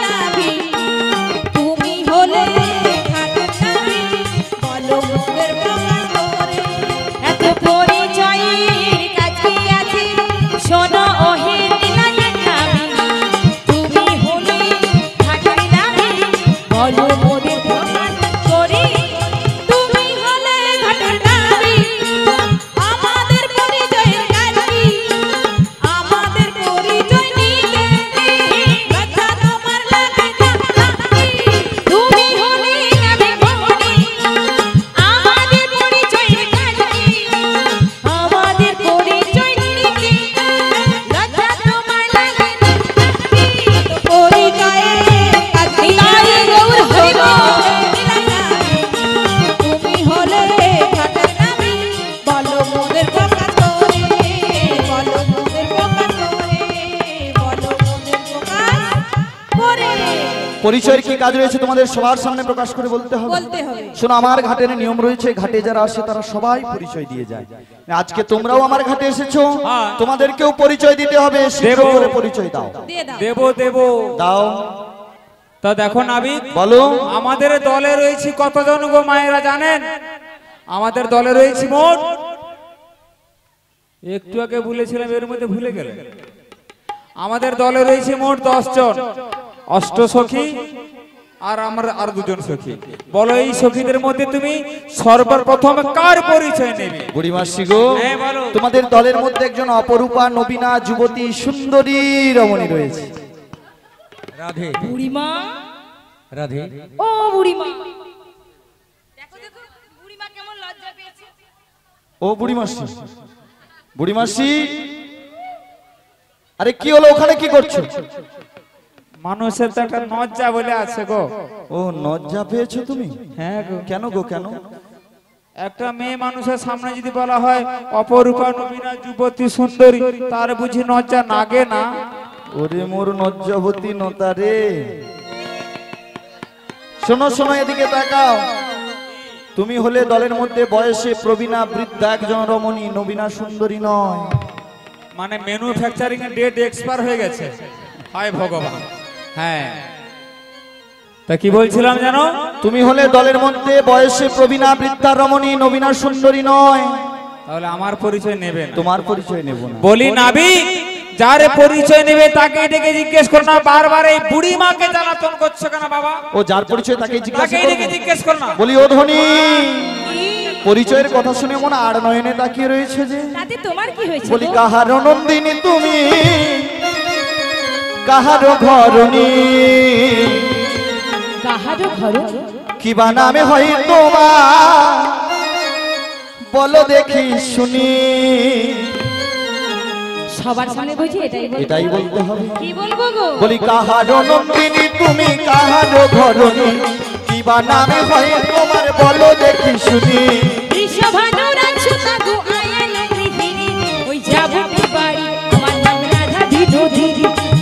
[SPEAKER 6] আমাদের সবার সামনে প্রকাশ করে বলতে হবে
[SPEAKER 5] শোনো আমার ঘাটের
[SPEAKER 6] নিয়ম রয়েছে ঘাটে যারা আসে তারা সবাই পরিচয় দিয়ে যায় আজকে তোমরাও আমার ঘাটে এসেছো হ্যাঁ। তোমাদেরকেও পরিচয় দিতে হবে করে
[SPEAKER 1] পরিচয় দাও দেব দেব দাও তা দেখো নাবি বলো আমাদের দলে রয়েছে কতজন গো মায়েরা জানেন আমাদের দলে রয়েছে মোট একটু আগে বলেছিলাম এর মধ্যে ভুলে গেল আমাদের দলে রয়েছে মোট দশ জন অষ্ট সখী আর আমার আর দুজন সখী বলো এই সখীদের মধ্যে তুমি সর্বপ্রথম কার পরিচয় নেবে
[SPEAKER 6] বুড়িমাসি গো হ্যাঁ, তোমাদের দলের মধ্যে একজন অপরূপা নবীনা যুবতী সুন্দরী রমণী
[SPEAKER 4] রয়েছে
[SPEAKER 2] রাধে বুড়িমা রাধে ও বুড়িমা
[SPEAKER 4] ও
[SPEAKER 6] বুড়িমাসি বুড়িমাসি আরে কি হলো ওখানে কি করছো
[SPEAKER 1] মানুষের তো একটা নজ্জা বলে আছে গো ও নজ্জা পেয়েছো তুমি হ্যাঁ গো কেন গো কেন একটা মেয়ে মানুষের সামনে যদি বলা হয় অপরূপা নবীনা যুবতী সুন্দরী তার বুঝি নজ্জা নাগে না ওরে মোর নজ্জাবতী নতারে শোনো শোনো
[SPEAKER 6] এদিকে তাকাও তুমি হলে দলের মধ্যে বয়সে প্রবীণা বৃদ্ধা একজন রমণী নবীনা সুন্দরী নয়
[SPEAKER 1] মানে ম্যানুফ্যাকচারিং এর ডেট এক্সপায়ার হয়ে গেছে হায় ভগবান হ্যাঁ
[SPEAKER 6] তা কি বলছিলাম জানো তুমি হলে দলের মধ্যে বয়সে প্রবীণা বৃদ্ধা রমণী নবীনা সুন্দরী নয়
[SPEAKER 1] তাহলে আমার পরিচয় নেবে তোমার পরিচয় নেব বলি নাবি যার পরিচয় নেবে তাকে ডেকে জিজ্ঞেস করো না বারবার এই বুড়ি মাকে জ্বালাতন করছো কেন বাবা ও যার পরিচয় তাকে
[SPEAKER 2] জিজ্ঞেস করো না
[SPEAKER 6] বলি ও ধনী পরিচয়ের কথা শুনে মনে আর নয়নে তাকিয়ে রয়েছে যে
[SPEAKER 2] তোমার কি হয়েছে বলি কাহার
[SPEAKER 6] নন্দিনী তুমি কাহারো ঘরণী
[SPEAKER 2] কাহারো ঘর
[SPEAKER 6] কিবা নামে হই তোমা বলো দেখি
[SPEAKER 2] শুনি সবার সামনে বুঝি এটাই এটাই বলতে হবে কি বলবো গো বলি কাহারো নন্দিনী
[SPEAKER 4] তুমি কাহারো ঘরণী কিবা
[SPEAKER 6] নামে হই তোমার বলো দেখি শুনি
[SPEAKER 2] বিশ্বভান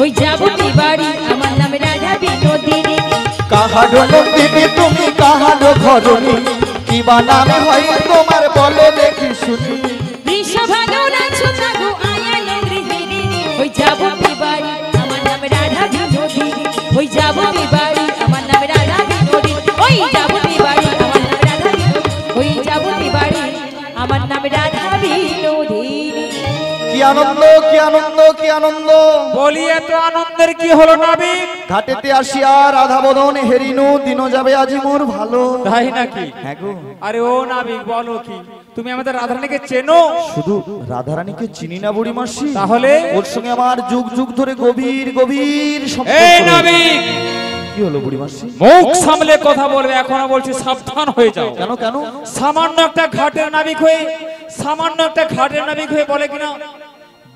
[SPEAKER 2] ওই যাবো বাড়ি আমার নাম রাধা বিনোদিনী কাহারো নন্দিনী তুমি
[SPEAKER 4] কাহারো ঘরণী কি বা হয় তোমার বলো দেখি
[SPEAKER 2] শুনি বিশ্ব ভালো নাচো তাগো আয়ালে গৃহিণী ওই যাবো বাড়ি আমার নাম রাধা বিনোদিনী ওই যাবো বাড়ি আমার নাম রাধা বিনোদিনী ওই যাবো কি আনন্দ কি আনন্দ কি আনন্দ বলি এত
[SPEAKER 6] আনন্দের কি হলো নাবি ঘাটেতে আসিয়া রাধা বদন হেরিনু দিন যাবে আজি মোর ভালো তাই নাকি
[SPEAKER 1] হ্যাঁ আরে ও নাবি বলো কি তুমি আমাদের রাধারানীকে চেনো
[SPEAKER 6] শুধু রাধারানীকে চিনি না বুড়ি মাসি তাহলে ওর সঙ্গে আমার যুগ যুগ ধরে গভীর
[SPEAKER 1] গভীর এই নাবিক
[SPEAKER 6] কি হলো বুড়ি মাসি মুখ
[SPEAKER 1] সামলে কথা বলবে এখনো বলছি সাবধান হয়ে যাও কেন কেন সামান্য একটা ঘাটের নাবিক হয়ে সামান্য একটা ঘাটের নাবিক হয়ে বলে কিনা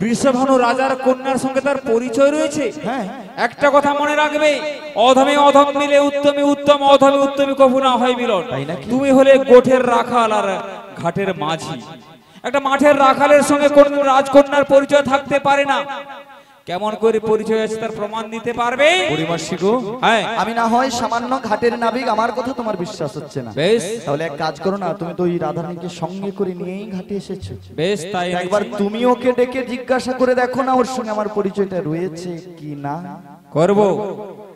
[SPEAKER 1] বৃষভানু রাজার কন্যার সঙ্গে তার পরিচয় রয়েছে হ্যাঁ। একটা কথা মনে রাখবে অধমে অধম মিলে উত্তমে উত্তম অধমে উত্তমে কভু না হয় মিলন তুমি হলে গোঠের রাখাল আর ঘাটের মাঝি একটা মাঠের রাখালের সঙ্গে কোন রাজকন্যার পরিচয় থাকতে পারে না কেমন করে পরিচয় আছে তার প্রমাণ দিতে পারবে হ্যাঁ।
[SPEAKER 6] আমি না হয় সামান্য ঘাটের নাবিক আমার কথা তোমার বিশ্বাস হচ্ছে না বেশ তাহলে এক কাজ করো না তুমি তো ওই রাধারানীকে সঙ্গে করে নিয়েই ঘাটে এসেছো
[SPEAKER 1] বেশ তাই একবার তুমি
[SPEAKER 6] ওকে ডেকে জিজ্ঞাসা করে দেখো না ওর সঙ্গে আমার পরিচয়টা রয়েছে কি
[SPEAKER 1] না করব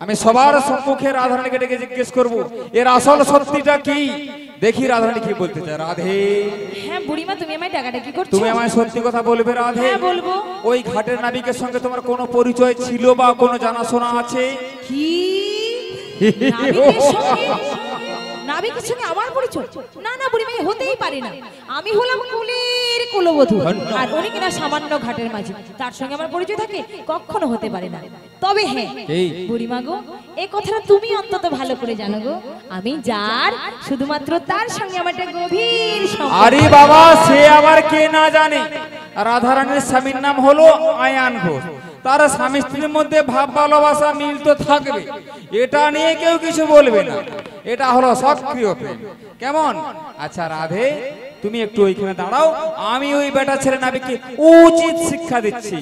[SPEAKER 1] আমি সবার সম্মুখে রাধারানীকে ডেকে জিজ্ঞেস করব এর আসল সত্যিটা কি দেখি রাধারানী কি বলতে চায় রাধে
[SPEAKER 2] হ্যাঁ বুড়িমা তুমি আমায় টাকাটা কি করছো তুমি আমায়
[SPEAKER 1] সত্যি কথা বলবে রাধে হ্যাঁ বলবো ওই ঘাটের নাবিকের সঙ্গে তোমার কোনো পরিচয় ছিল বা কোনো জানাশোনা আছে কি নাবিকের
[SPEAKER 2] সঙ্গে নাবিকের সঙ্গে আমার পরিচয় না না বুড়ি মেয়ে হতেই পারে না আমি হলাম কুলের কুলবধূ আর উনি কিনা সামান্য ঘাটের মাঝে তার সঙ্গে আমার পরিচয় থাকে কখনো হতে পারে না তবে হ্যাঁ বুড়িমা গো এ কথাটা তুমি অন্তত ভালো করে জানো গো আমি যার শুধুমাত্র তার সঙ্গে আমার একটা গভীর আরে বাবা সে আবার কে
[SPEAKER 1] না জানে রাধারানীর স্বামীর নাম হলো আয়ান ঘোষ তারা স্বামী স্ত্রীর মধ্যে ভাব ভালোবাসা মিল তো থাকবে এটা নিয়ে কেউ কিছু বলবে না এটা হলো সক্রিয় প্রেম কেমন আচ্ছা রাধে তুমি একটু ওইখানে দাঁড়াও আমি ওই বেটা ছেলে নাবিককে উচিত শিক্ষা দিচ্ছি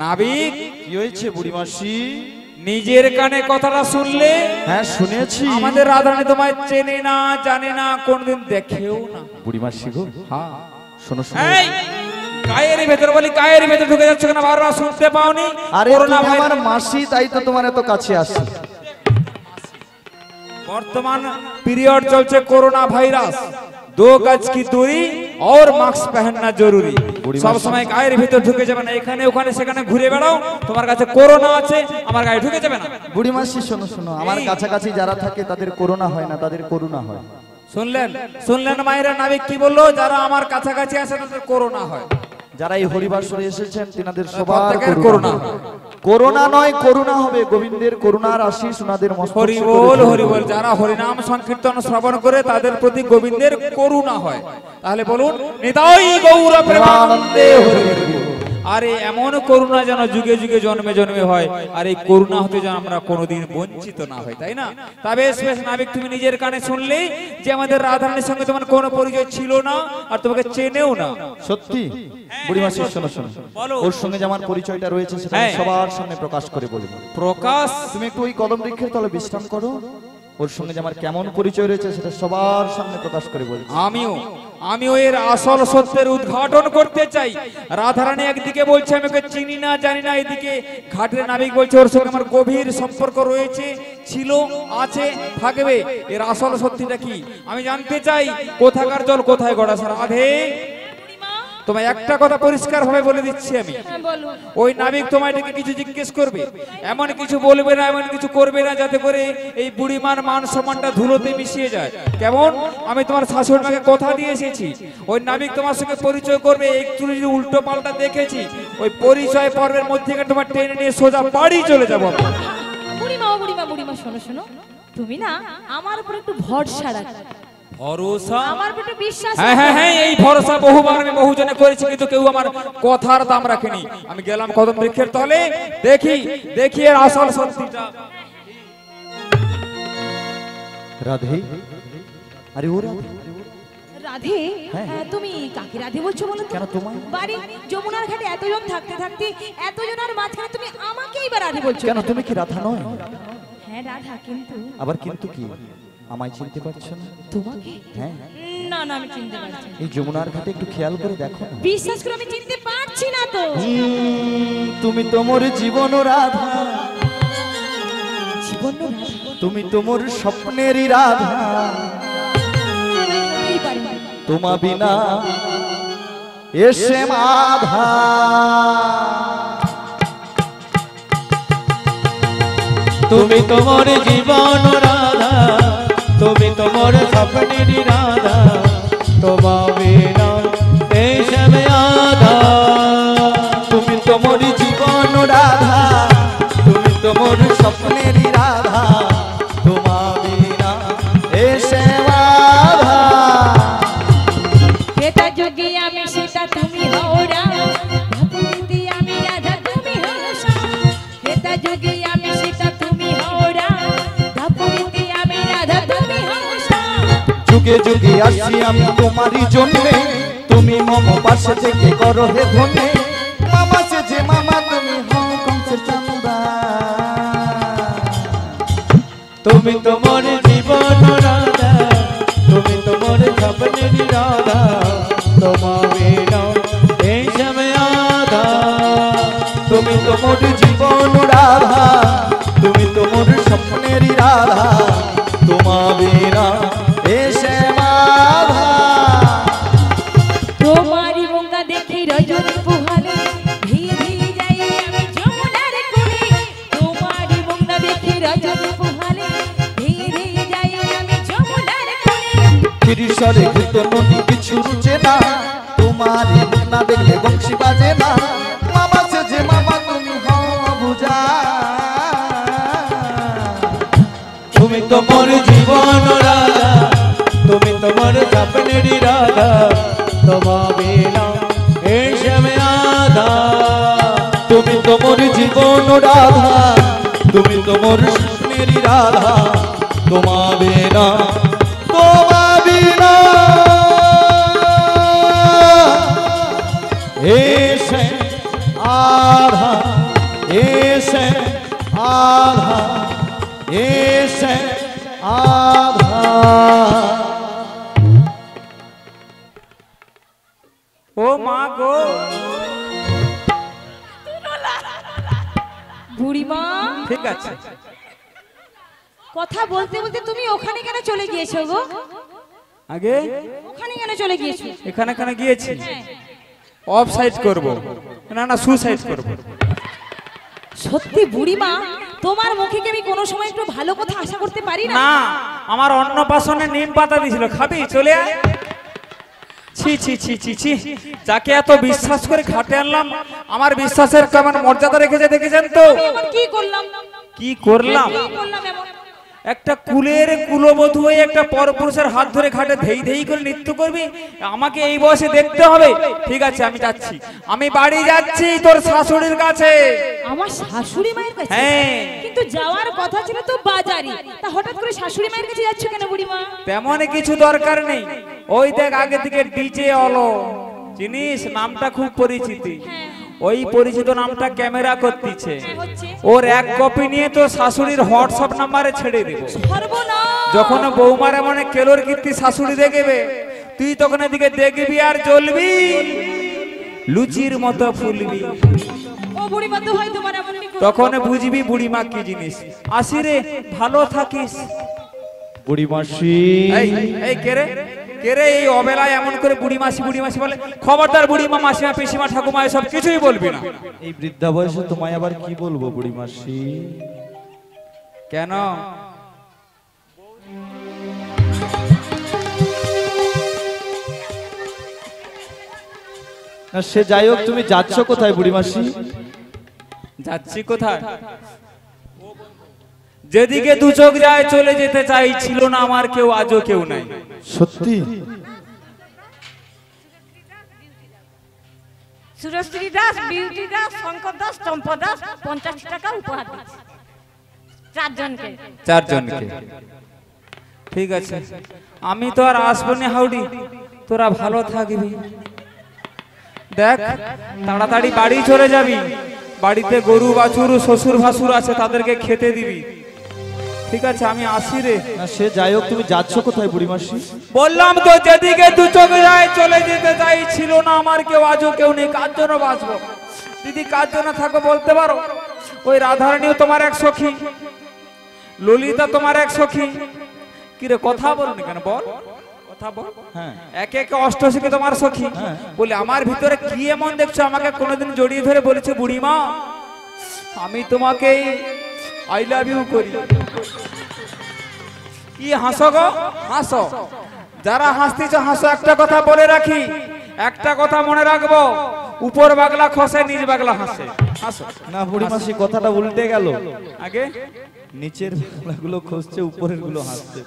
[SPEAKER 1] নাবিক কি হয়েছে বুড়িমাসি নিজের কানে কথাটা শুনলে হ্যাঁ শুনেছি আমাদের রাধারানী তোমায় চেনে না জানে না কোনদিন দেখেও না
[SPEAKER 6] বুড়িমাসি গো হ্যাঁ শোনো শোনো
[SPEAKER 1] কায়ের ভেতর বলি কায়ের ভেতর ঢুকে যাচ্ছে কেন শুনতে পাওনি আরে
[SPEAKER 6] মাসি তাই তোমার কাছে আসছে
[SPEAKER 1] বর্তমান পিরিয়ড চলছে করোনা ভাইরাস দো গজ কি দূরি और মাস্ক পহননা জরুরি সব সময় গায়ের ভিতর ঢুকে যাবে না এখানে ওখানে সেখানে ঘুরে বেড়াও তোমার কাছে করোনা আছে আমার গায়ে ঢুকে যাবে না বুড়ি মাসি শোনো শোনো
[SPEAKER 6] আমার কাছাকাছি যারা থাকে তাদের করোনা হয় না তাদের করোনা হয়
[SPEAKER 1] শুনলেন শুনলেন মায়েরা নাবিক কি বললো যারা আমার কাছাকাছি আছে তাদের করোনা হয় যারা এই হরিবাসরে এসেছেন তিনাদের সবার করুণা করোনা নয় করুণা হবে গোবিন্দের করুণার আশিস ওনাদের হরি বল হরি বল যারা হরিনাম সংকীর্তন শ্রবণ করে তাদের প্রতি গোবিন্দের করুণা হয় তাহলে বলুন নিতাই গৌরব প্রেমানন্দে হরি আরে এমন করুণা যেন যুগে যুগে জন্মে জন্মে হয় আর এই করুণা হতে যেন আমরা কোনোদিন বঞ্চিত না হয় তাই না তবে বেশ নাবিক তুমি নিজের কানে শুনলে যে আমাদের রাধারানীর সঙ্গে তোমার কোনো পরিচয় ছিল না আর তোমাকে চেনেও না সত্যি
[SPEAKER 6] হ্যাঁ, হ্যাঁ, ওর সঙ্গে পরিচয়টা রয়েছে সেটা হ্যাঁ। সবার সামনে প্রকাশ করে প্রকাশ তুমি একটু বিশ্রাম করো ওর সঙ্গে কেমন পরিচয়
[SPEAKER 1] রয়েছে সেটা সবার সামনে প্রকাশ করে আমিও আমিও এর আসল সত্যের উদ্ঘাটন করতে চাই রাধারানী একদিকে বলছে আমি ওকে চিনি না জানি না এদিকে ঘাটের নাবিক বলছে ওর সঙ্গে আমার গভীর সম্পর্ক রয়েছে ছিল আছে থাকবে এর আসল সত্যিটা কি আমি জানতে চাই কোথাকার জল কোথায় গড়া সারা রাধে তোমায় একটা কথা পরিষ্কার ভাবে বলে দিচ্ছি আমি
[SPEAKER 2] হ্যাঁ, ওই নাবিক তোমায় ডেকে
[SPEAKER 1] কিছু জিজ্ঞেস করবে এমন কিছু বলবে না এমন কিছু করবে না যাতে করে এই বুড়িমার মান সম্মানটা ধুলোতে মিশিয়ে যায় কেমন আমি তোমার শাশুড়মাকে কথা দিয়ে এসেছি ওই নাবিক তোমার সঙ্গে পরিচয় করবে একটু যদি উল্টো পাল্টা দেখেছি ওই পরিচয় পর্বের মধ্যে তোমার ট্রেনে নিয়ে সোজা বাড়ি চলে যাবো
[SPEAKER 2] বুড়িমা বুড়িমা বুড়িমা শোনো শোনো তুমি না আমার উপর একটু ভরসা রাখো ভরসা আমার হ্যাঁ, হ্যাঁ হ্যাঁ এই ভরসা
[SPEAKER 1] বহুজনে কেউ আমার কথার দাম রাখেনি আমি গেলাম দেখি দেখি আসল
[SPEAKER 6] হ্যাঁ।
[SPEAKER 2] হ্যাঁ, তুমি যমুনার এতজন থাকতে থাকতে মাঝখানে তুমি আমাকেই বলছো তুমি কি
[SPEAKER 6] আবার কিন্তু কি আমায় চিনতে পারছো
[SPEAKER 2] না তোমাকে হ্যাঁ না না আমি চিনতে পারছি
[SPEAKER 6] এই যমুনার ঘাটে একটু খেয়াল করে দেখো
[SPEAKER 2] বিশ্বাস করো আমি চিনতে পারছি না তো তুমি তোমার জীবন রাধা জীবন
[SPEAKER 6] তুমি তোমার স্বপ্নেরই রাধা তোমা বিনা এসে মাধা
[SPEAKER 4] তুমি তোমার জীবন রাধা তুমি তোমার স্বপ্নের রাধা তোমাবে না এসবে আধা তুমি তোমার জীবন রাধা তুমি তোমার স্বপ্নের
[SPEAKER 6] যুগে যুগে আসি আমি তোমারই জন্যে তুমি মম পাশে থেকে
[SPEAKER 4] করো হে ধনে তুমি হংসের তো মরে জীবন রাধা তুমি তো মরে স্বপ্নের রাধা তোমারে আধা তুমি তো মরে জীবন রাধা তুমি তো মরে স্বপ্নের রাধা তোমারে রাধা
[SPEAKER 2] এসে বাধা তোমারই মুখা দেখি রজনী পুহালে ধীরে ধীরে যাই আমি যমুনার কুলে তোমারই মুখা দেখি রজনী পুহালে ধীরে ধীরে যাই আমি যমুনার
[SPEAKER 6] কুলে কিরিশরে গীত নদী কিছু রুচে না
[SPEAKER 2] তোমারই
[SPEAKER 4] বংশী বাজে না अपने राधा तमामे नाम এসে আমি আধা তুমি তো মোর জীবন রাধা তুমি তো মোর কৃষ্ণের রাধা তোমাবে না তোমাবে না এসে আধা এসে আধা
[SPEAKER 1] আগে
[SPEAKER 2] ওখানে কেন চলে গিয়েছি
[SPEAKER 1] এখানে কেন গিয়েছি অফ সাইড করব না না সুসাইড করব
[SPEAKER 2] সত্যি বুড়িমা তোমার মুখে কি আমি কোনো সময় একটু ভালো কথা আশা করতে পারি না না আমার অন্নপ্রাশনে
[SPEAKER 1] নিম পাতা দিয়েছিল খাবি চলে আয় ছি ছি ছি ছি ছি যাকে এত বিশ্বাস করে খাটে আনলাম আমার বিশ্বাসের কেমন মর্যাদা রেখেছে দেখেছেন তো কি করলাম কি করলাম একটা কুলের কুলবধূ হয়ে একটা পরপুরুষের হাত ধরে ঘাটে ধেই ধেই করে নৃত্য করবি আমাকে এই বয়সে দেখতে হবে ঠিক আছে আমি যাচ্ছি আমি বাড়ি যাচ্ছি তোর শাশুড়ির কাছে
[SPEAKER 2] আমার শাশুড়ি মায়ের কাছে হ্যাঁ কিন্তু যাওয়ার কথা ছিল তো বাজারে তা হঠাৎ করে শাশুড়ি মায়ের কাছে যাচ্ছ কেন মা
[SPEAKER 1] তেমন কিছু দরকার নেই ওই দেখ আগে থেকে ডিজে অলো চিনিস নামটা খুব পরিচিতি হ্যাঁ। ওই পরিচিত নামটা ক্যামেরা করতেছে ওর এক কপি নিয়ে তো শাশুড়ির হোয়াটসঅ্যাপ নাম্বারে ছেড়ে দেব যখন বৌমারে মনে কেলোর কীর্তি শাশুড়ি দেখবে তুই তখন এদিকে দেখবি আর চলবি লুচির মতো ফুলবি তখন বুঝবি বুড়িমা কি জিনিস আসি রে ভালো থাকিস বুড়ি মাসি এই কে রে এই অবেলায় এমন করে বুড়ি মাসি বুড়ি মাসি বলে খবরদার বুড়ি মা মাসিমা পিসিমা ঠাকুমা সব কিছুই বলবি না
[SPEAKER 6] এই বৃদ্ধা বয়সে তোমায় আবার কি বলবো বুড়ি
[SPEAKER 1] কেন সে যাই হোক তুমি যাচ্ছ কোথায় বুড়ি মাসি যাচ্ছি কোথায় যেদিকে দু চোখ যায় চলে যেতে চাই ছিল না আমার কেউ আজও কেউ নাই সত্যি
[SPEAKER 2] সুরশ্রী দাস বিউটি দাস শঙ্কর দাস দাস পঞ্চাশ টাকা উপহার চারজনকে
[SPEAKER 1] চারজনকে ঠিক আছে আমি তো আর আসবো না হাউডি
[SPEAKER 2] তোরা ভালো থাকবি
[SPEAKER 1] দেখ তাড়াতাড়ি বাড়ি চলে যাবি বাড়িতে গরু বাছুর শ্বশুর ভাসুর আছে তাদেরকে খেতে দিবি ঠিক আছে আমি আসি রে সে যাই হোক তুমি যাচ্ছ কোথায় বুড়িমাসি বললাম তো যেদিকে দু চোখে যায় চলে যেতে চাই ছিল না আমার কেউ আজও কেউ নেই কার জন্য বাঁচবো দিদি কার জন্য থাকো বলতে পারো ওই রাধারণীও তোমার এক সখী ললিতা তোমার এক সখী কিরে কথা বলুন কেন বল কথা বল হ্যাঁ। একে একে তোমার হ্যাঁ। আমার ভিতরে কি এমন দেখছো আমাকে জড়িয়ে ধরে বলেছে বুড়িমা আমি তোমাকে আই লাভ ইউ করি কি হাসো গো হাসো যারা হাসতিছ হাসো একটা কথা বলে রাখি একটা কথা মনে রাখবো উপর বাগলা খসে নিজ বাগলা হাসে হাসো
[SPEAKER 6] না বুড়ি মাসি কথাটা উল্টে গেল আগে নিচের গুলো খসছে উপরের গুলো হাসছে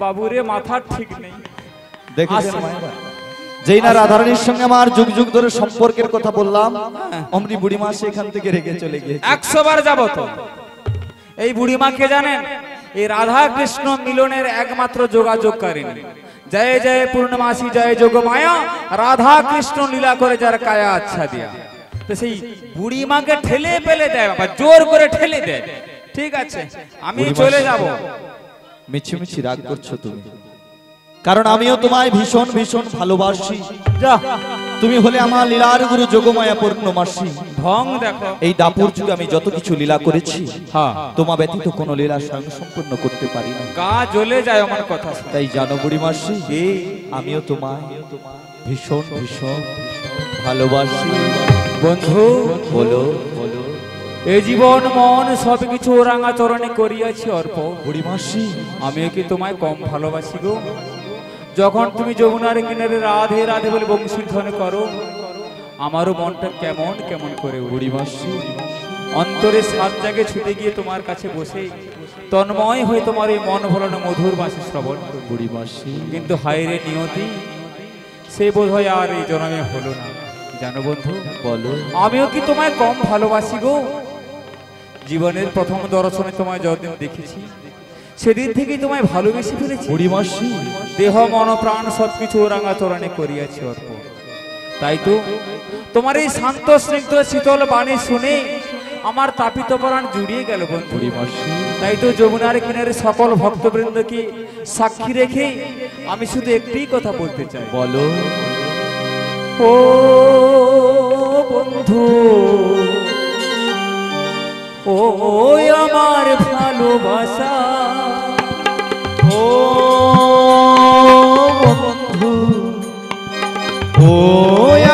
[SPEAKER 1] বাবুরে মাথা ঠিক নেই দেখেছেন যেই না রাধারণীর সঙ্গে আমার যুগ যুগ ধরে সম্পর্কের কথা বললাম হ্যাঁ। অমনি বুড়িমা সেখান থেকে রেগে চলে গিয়েছে একশো বার যাব তো এই কে জানেন এই রাধা কৃষ্ণ মিলনের একমাত্র যোগাযোগ করেন জয় জয় পূর্ণমাসী জয় যোগ মায়া রাধা কৃষ্ণ লীলা করে যার কায়া আচ্ছা দিয়া তো সেই বুড়ি মাকে ঠেলে পেলে দেয় বাবা জোর করে ঠেলে দেয় ঠিক আছে আমি চলে যাব
[SPEAKER 6] মিছিমিছি রাগ করছো তুমি কারণ আমিও তোমায় ভীষণ ভীষণ ভালোবাসি যা তুমি হলে আমার লীলার গুরু যোগমায়া পূর্ণমাসী ঢং দেখো এই দাপুর যুগে আমি যত কিছু লীলা করেছি হ্যাঁ তোমা ব্যতীত কোনো লীলা স্বয়ং সম্পূর্ণ করতে পারি না
[SPEAKER 1] গা জ্বলে যায় আমার কথা
[SPEAKER 6] তাই জানো বুড়ি মাসি আমিও তোমায়
[SPEAKER 4] ভীষণ ভীষণ
[SPEAKER 6] ভালোবাসি
[SPEAKER 4] বন্ধু বলো বলো
[SPEAKER 1] এ জীবন মন সব কিছু ওরাঙ্গাচরণে করিয়াছি অর্প বুড়ি মাসি আমিও কি তোমায় কম ভালোবাসি গো যখন তুমি যমুনার কিনারে রাধে রাধে বলে বংশীধন করো আমারও মনটা কেমন কেমন করে উড়িবাসী অন্তরে সাত জাগে ছুটে গিয়ে তোমার কাছে বসে তন্ময় হয়ে তোমার এই মন ভরানো মধুর বাসে শ্রবণ বুড়িমাসি কিন্তু হায়রে নিয়তি সে বোধ হয় আর এই জনমে হলো না জানো বন্ধু বলো আমিও কি তোমায় কম ভালোবাসি গো জীবনের প্রথম দর্শনে তোমায় যতদিন দেখেছি সেদিন থেকেই তোমায় ভালোবেসে ফেলেছি বুড়িমাসি দেহ মন প্রাণ সবকিছু ওরাঙা চরণে করিয়াছি অর্প তাই তো তোমার এই শান্ত স্নিগ্ধ শীতল বাণী শুনে আমার তাপিত প্রাণ জুড়িয়ে গেল বন্ধু তাই তো যমুনার কিনারে সকল ভক্তবৃন্দকে সাক্ষী রেখে আমি শুধু একটি কথা বলতে চাই বলো ও বন্ধু ও
[SPEAKER 3] আমার ভালোবাসা ও
[SPEAKER 4] বন্ধু ও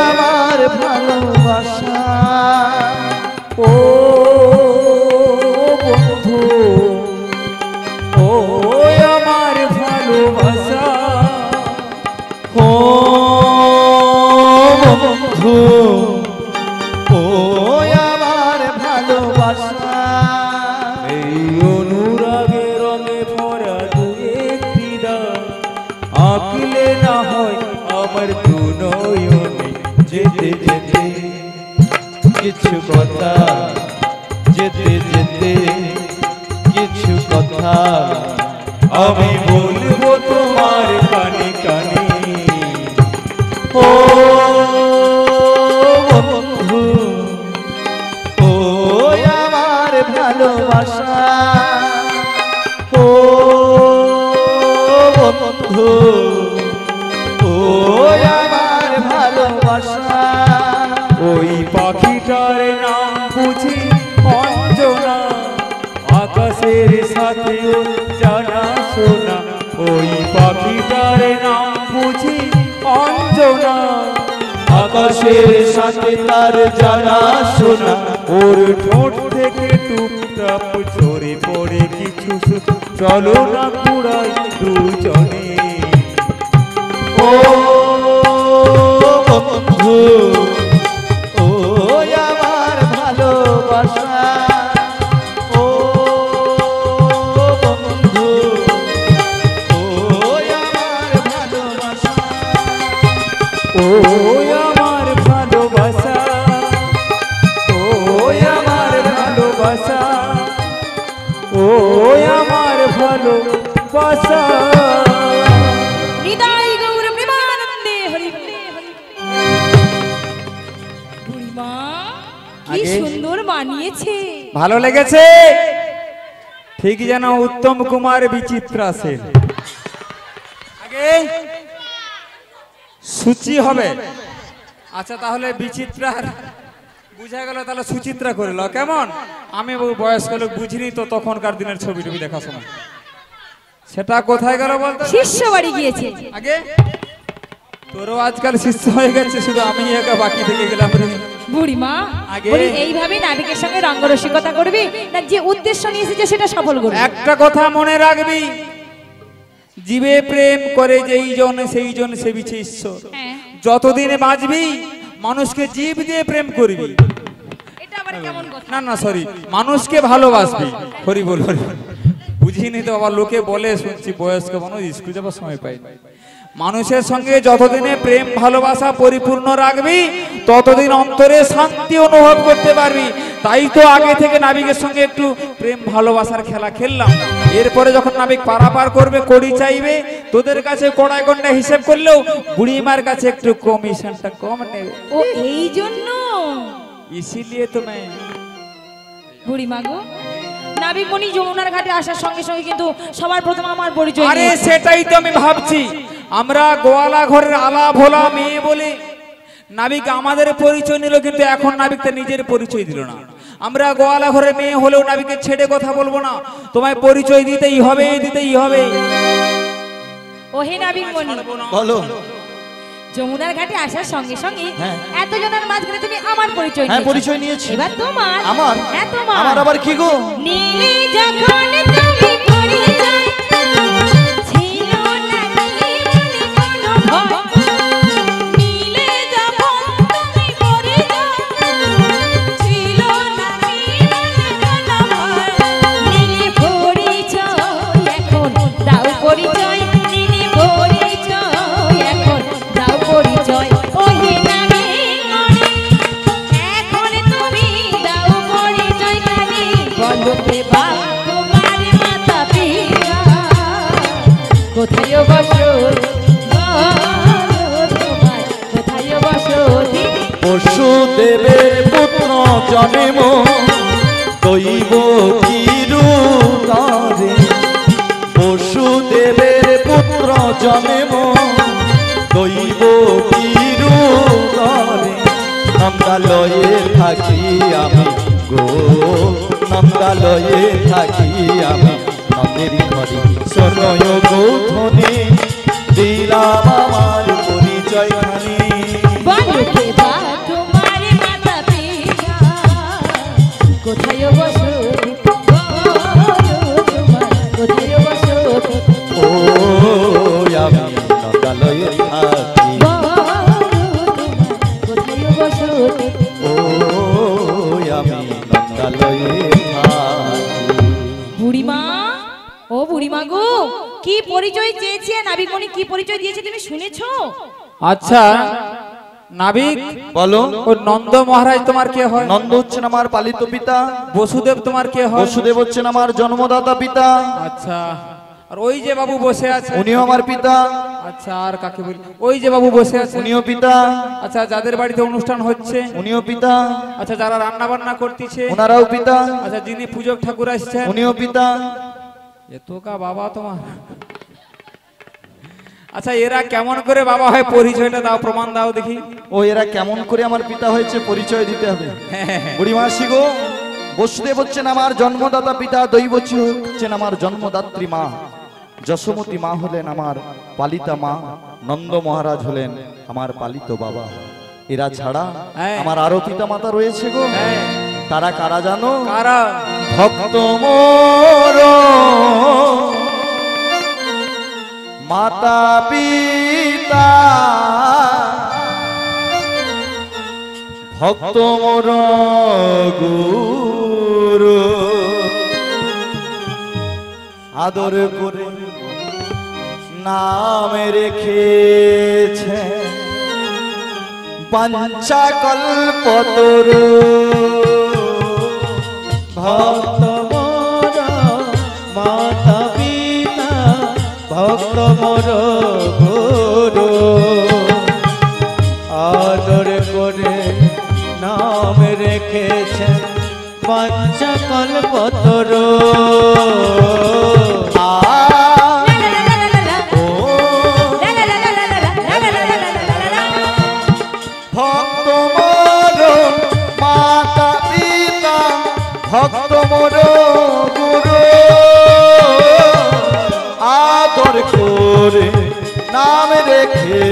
[SPEAKER 4] কিছু কথা যেতে যেতে কিছু কথা আমি বলবো তোমার মানুষের সাথে তার জানা শোনা ওর ঠোঁট থেকে টুপটাপ ঝরে পড়ে কিছু চলো না পুরাই দুজনে
[SPEAKER 1] লেগেছে ঠিক যেন উত্তম কুমার বিচিত্রা আছে আগে সূচি হবে আচ্ছা তাহলে বিচিত্রার বুঝা গেল তাহলে সুচিত্রা করে লো কেমন আমি বয়স্ক লোক বুঝিনি তো তখনকার দিনের ছবি টবি দেখা শোনা সেটা কোথায় গেল বলতো শিষ্য বাড়ি গিয়েছে আগে তোরও আজকাল শিষ্য হয়ে গেছে শুধু আমি একা বাকি থেকে গেলাম
[SPEAKER 2] বুড়িমা বলি এইভাবে নাবিকের সঙ্গে রঙ্গরসিকতা করবি না যে উদ্দেশ্য সেটা সফল করবি একটা কথা মনে রাখবি জীবে প্রেম
[SPEAKER 1] করে যেই জন সেই জন সেবিছে ঈশ্বর হ্যাঁ। যতদিন বাঁচবি মানুষকে জীব দিয়ে প্রেম করবি না না সরি মানুষকে ভালোবাসবি হরি বল হরি বুঝিনি তো আবার লোকে বলে শুনছি বয়স্ক মানুষ স্কুল যাবার সময় পাই মানুষের সঙ্গে যতদিনে প্রেম ভালোবাসা পরিপূর্ণ রাখবি ততদিন অন্তরে শান্তি অনুভব করতে পারবি তাই তো আগে থেকে নাবিকের সঙ্গে একটু প্রেম ভালোবাসার খেলা খেললাম এরপরে যখন নাবিক পারাপার করবে কড়ি চাইবে তোদের কাছে কড়ায় কন্যা হিসেব করলেও বুড়িমার কাছে একটু কমিশনটা কম নেবে
[SPEAKER 2] ও এই জন্য ইসিলিয়ে তো বুড়িমা গো নাবিকমণি যমুনার ঘাটে আসার সঙ্গে সঙ্গে কিন্তু সবার প্রথম আমার পরিচয় আরে সেটাই তো
[SPEAKER 1] আমি ভাবছি আমরা গোয়ালা ঘরের আলা ভোলা মেয়ে বলে নাবিক আমাদের পরিচয় নিল কিন্তু এখন নাবিক তার নিজের পরিচয় দিল না আমরা গোয়ালা ঘরে মেয়ে হলেও নাবিকে ছেড়ে কথা বলবো না তোমায় পরিচয় দিতেই হবে দিতেই হবে
[SPEAKER 2] ওহে নাবিক বলো যমুনার ঘাটে আসার সঙ্গে সঙ্গে হ্যাঁ। এতজনের মাঝখানে তুমি আমার পরিচয় হ্যাঁ পরিচয় নিয়েছি এবার তোমার আমার হ্যাঁ তোমার আমার আবার কি গো নীলে যখন তুমি যায়
[SPEAKER 1] আচ্ছা নাবিক বলো ও নন্দ মহারাজ তোমার কে হয় নন্দ হচ্ছেন আমার পালিত পিতা বসুদেব তোমার কে হয় বসুদেব হচ্ছেন আমার জন্মদাতা পিতা আচ্ছা আর ওই যে বাবু বসে আছে উনিও আমার পিতা আচ্ছা আর কাকে বলি ওই যে বাবু বসে আছে উনিও পিতা আচ্ছা যাদের বাড়িতে অনুষ্ঠান হচ্ছে উনিও পিতা আচ্ছা যারা রান্না বান্না করতেছে ওনারাও পিতা আচ্ছা যিনি পূজক ঠাকুর আসছেন উনিও পিতা এত কা বাবা তোমার আচ্ছা এরা কেমন করে বাবা হয় পরিচয়টা দাও প্রমাণ দাও দেখি ও এরা কেমন করে আমার পিতা
[SPEAKER 6] হয়েছে পরিচয় দিতে হবে হ্যাঁ। বুড়িমাসি গো বসুদেব হচ্ছেন আমার জন্মদাতা পিতা দৈবচি হচ্ছেন আমার জন্মদাত্রী মা যশোমতী মা হলেন আমার পালিতা মা নন্দ মহারাজ হলেন আমার পালিত বাবা এরা ছাড়া হ্যাঁ। আমার আরো পিতা মাতা রয়েছে গো হ্যাঁ। তারা কারা জানো কারা ভক্ত
[SPEAKER 4] মোর মাতা পিতা ভক্ত মোর গুরু আদর করে
[SPEAKER 6] নাম
[SPEAKER 4] রেখেছে পঞ্চাকল্পতরু ভক্ত মোর গুরু আদর করে নাম রেখেছে পঞ্চকল্পতর আ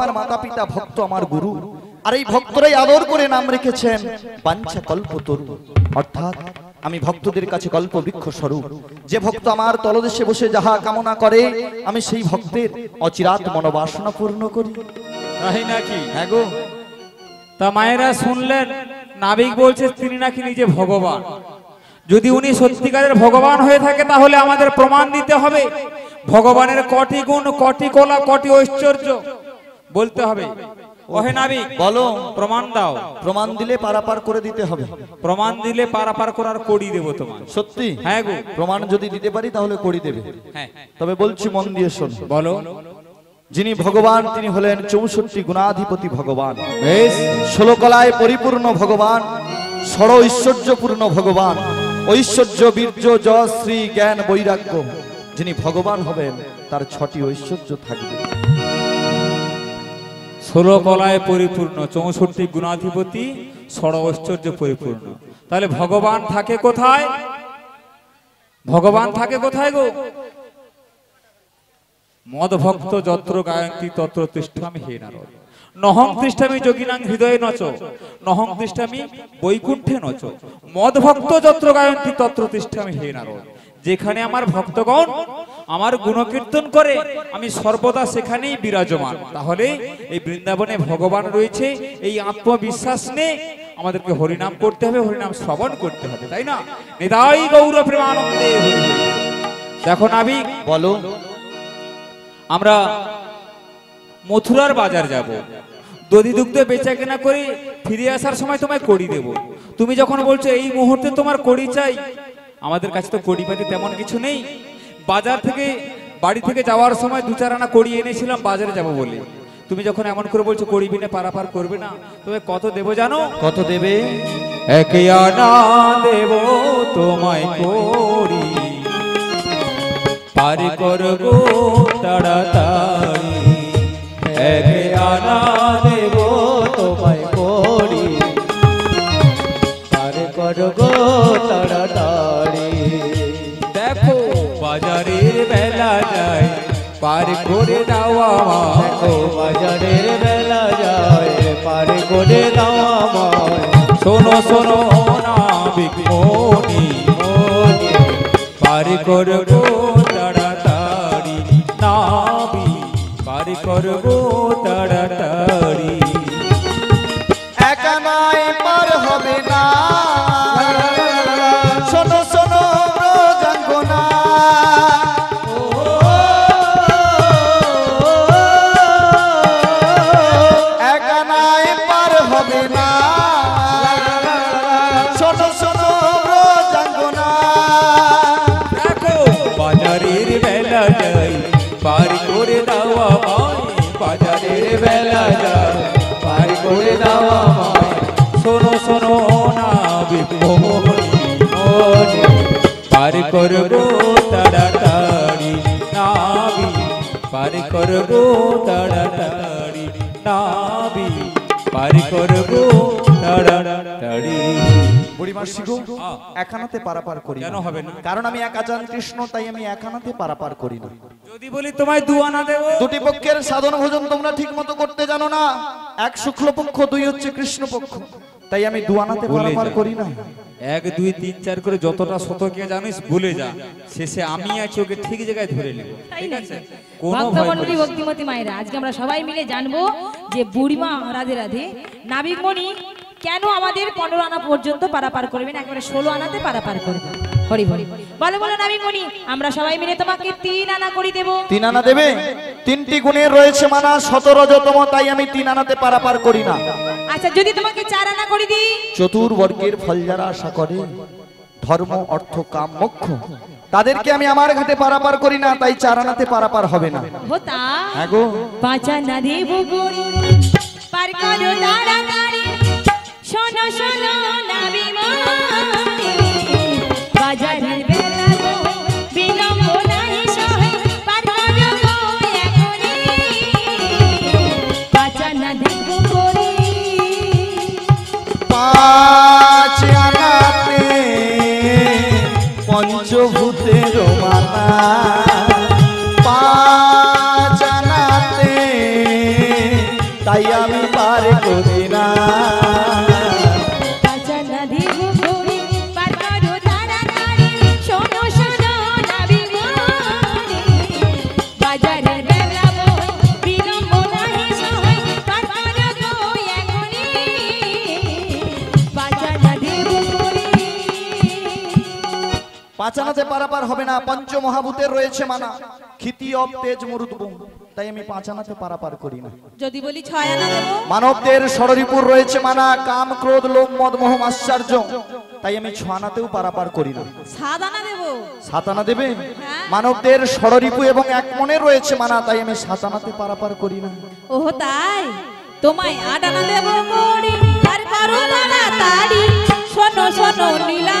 [SPEAKER 6] আমার মাতা পিতা ভক্ত আমার গুরু আর এই ভক্তরাই আদর করে নাম রেখেছেন বাঞ্ছা কল্প তরু অর্থাৎ আমি ভক্তদের কাছে গল্প বৃক্ষ স্বরূপ যে ভক্ত আমার তলদেশে বসে যাহা কামনা করে আমি সেই ভক্তের
[SPEAKER 1] অচিরাত মনোবাসনা পূর্ণ করি তাই নাকি হ্যাঁ গো তা মায়েরা শুনলেন নাবিক বলছে তিনি নাকি নিজে ভগবান যদি উনি সত্যিকারের ভগবান হয়ে থাকে তাহলে আমাদের প্রমাণ দিতে হবে ভগবানের কটি গুণ কটি কলা কটি ঐশ্বর্য বলতে হবে ওহে নাবি বলো প্রমাণ দাও প্রমাণ দিলে পারাপার করে দিতে হবে প্রমাণ দিলে পারাপার করার কড়ি দেব তোমার সত্যি
[SPEAKER 6] হ্যাঁ গো প্রমাণ যদি দিতে পারি তাহলে কড়ি দেবে হ্যাঁ তবে বলছি মন দিয়ে শোন বলো যিনি ভগবান তিনি হলেন চৌষট্টি গুণাধিপতি ভগবান বেশ ষোলকলায় পরিপূর্ণ ভগবান ষড় ঐশ্বর্যপূর্ণ ভগবান ঐশ্বর্য বীর্য
[SPEAKER 1] জয় শ্রী জ্ঞান বৈরাগ্য যিনি ভগবান হবেন তার ছটি ঐশ্বর্য থাকবে ষোলো কলায় পরিপূর্ণ চৌষট্টি গুণাধিপতি ষড় ঐশ্বর্য পরিপূর্ণ তাহলে ভগবান থাকে কোথায় ভগবান থাকে কোথায় গো মদ ভক্ত যত্র গায়ন্তি তত্র তিষ্ঠামি হে নারদ নহং তৃষ্ঠামি যোগিনাং হৃদয়ে নচ নহং তৃষ্ঠামি বৈকুণ্ঠে নচ মদ ভক্ত যত্র গায়ন্তি তত্র তিষ্ঠামি হে নারদ যেখানে আমার ভক্তগণ আমার গুণকীর্তন করে আমি সর্বদা সেখানেই বিরাজমান তাহলে এই বৃন্দাবনে ভগবান রয়েছে এই আত্মবিশ্বাস নিয়ে আমাদেরকে হরিনাম করতে হবে হরিনাম শ্রবণ করতে হবে তাই না নেদাই গৌর প্রেমানন্দে দেখো আমি বলো আমরা মথুরার বাজার যাব। দধি দুগ্ধ বেচা কেনা করে ফিরে আসার সময় তোমায় করি দেব তুমি যখন বলছো এই মুহূর্তে তোমার করি চাই আমাদের কাছে তো কড়িপাতি তেমন কিছু নেই বাজার থেকে বাড়ি থেকে যাওয়ার সময় দু চার আনা কড়ি এনেছিলাম বাজারে যাব বলে তুমি যখন এমন করে বলছো কড়ি বিনে পারাপার করবে না তবে কত দেব জানো কত দেবে
[SPEAKER 4] এক আনা
[SPEAKER 1] দেব তোমায় করি
[SPEAKER 4] পারি করব তাড়াতাড়ি এক আনা দেব তোমায় পারি করব তাড়াতাড়ি পার করে দাও আমায় ও বাজারের বেলা যায় পার করে দাও
[SPEAKER 1] আমায় শোনো শোনো অনাবিক মনি মনি পার করবো তাড়াতাড়ি নাবি পার করবো তাড়া
[SPEAKER 4] পারি করবো তাড়াতাড়ি নাবি পারি করবো তাড়াতাড়ি একানাতে পারাপার করি কেন হবে
[SPEAKER 6] না কারণ আমি একা জান কৃষ্ণ তাই আমি একানাতে পারাপার করি না যদি বলি তোমায় দুয়ানা দেব দুটি পক্ষের সাধন ভোজন তোমরা মতো করতে জানো না এক শুক্লপক্ষ দুই হচ্ছে কৃষ্ণপক্ষ
[SPEAKER 1] তাই আমি দুয়ানাতে পারাপার করি না এক দুই তিন চার করে যতটা শতকে জানিস ভুলে যা শেষে আমি আছি ওকে ঠিক জায়গায় ধরে নেব ঠিক আছে ভক্তমণ্ডলী
[SPEAKER 2] ভক্তিমতী মায়েরা আজকে আমরা সবাই মিলে জানবো যে বুড়িমা রাধে রাধে নাবিকমণি কেন আমাদের পনেরো আনা পর্যন্ত পারাপার করবেন একবারে ষোলো আনাতে পারাপার করবেন হরি হরি বলো বলো আমি আমরা সবাই মিলে তোমাকে তিন আনা দেব তিন আনা দেবে
[SPEAKER 4] তিনটি
[SPEAKER 6] গুণে রয়েছে মানা তাই আমি তিন আনাতে পারাপার করি না
[SPEAKER 2] আচ্ছা যদি তোমাকে চার আনা করে দিই
[SPEAKER 6] চতুর্বর্গের ফল যারা আশা করে ধর্ম অর্থ কাম মোক্ষ তাদেরকে আমি আমার ঘাটে পারাপার করি না তাই চার আনাতে পারাপার হবে না
[SPEAKER 2] হ্যাঁ গো শোনো শোনো
[SPEAKER 4] গাছ আনাতে পঞ্চভূতের মাতা
[SPEAKER 6] পাঁচানাতে পারাপার হবে না পঞ্চ মহাভূতের রয়েছে মানা খিতি অব তেজ মরুদ্বম তাই আমি পাঁচানাতে পারাপার করি না
[SPEAKER 5] যদি বলি মানবদের সরিপুর রয়েছে মানা
[SPEAKER 6] কাম ক্রোধ লোক মদ মোহ আশ্চর্য তাই আমি ছানাতেও পারাপার করি না সাতানা দেবে হ্যাঁ। মানবদের সরিপু এবং এক মনে রয়েছে মানা তাই আমি সাতানাতে পারাপার করি না
[SPEAKER 5] ও তাই তোমায় আট দেবো
[SPEAKER 2] শোনো শোনো নীলা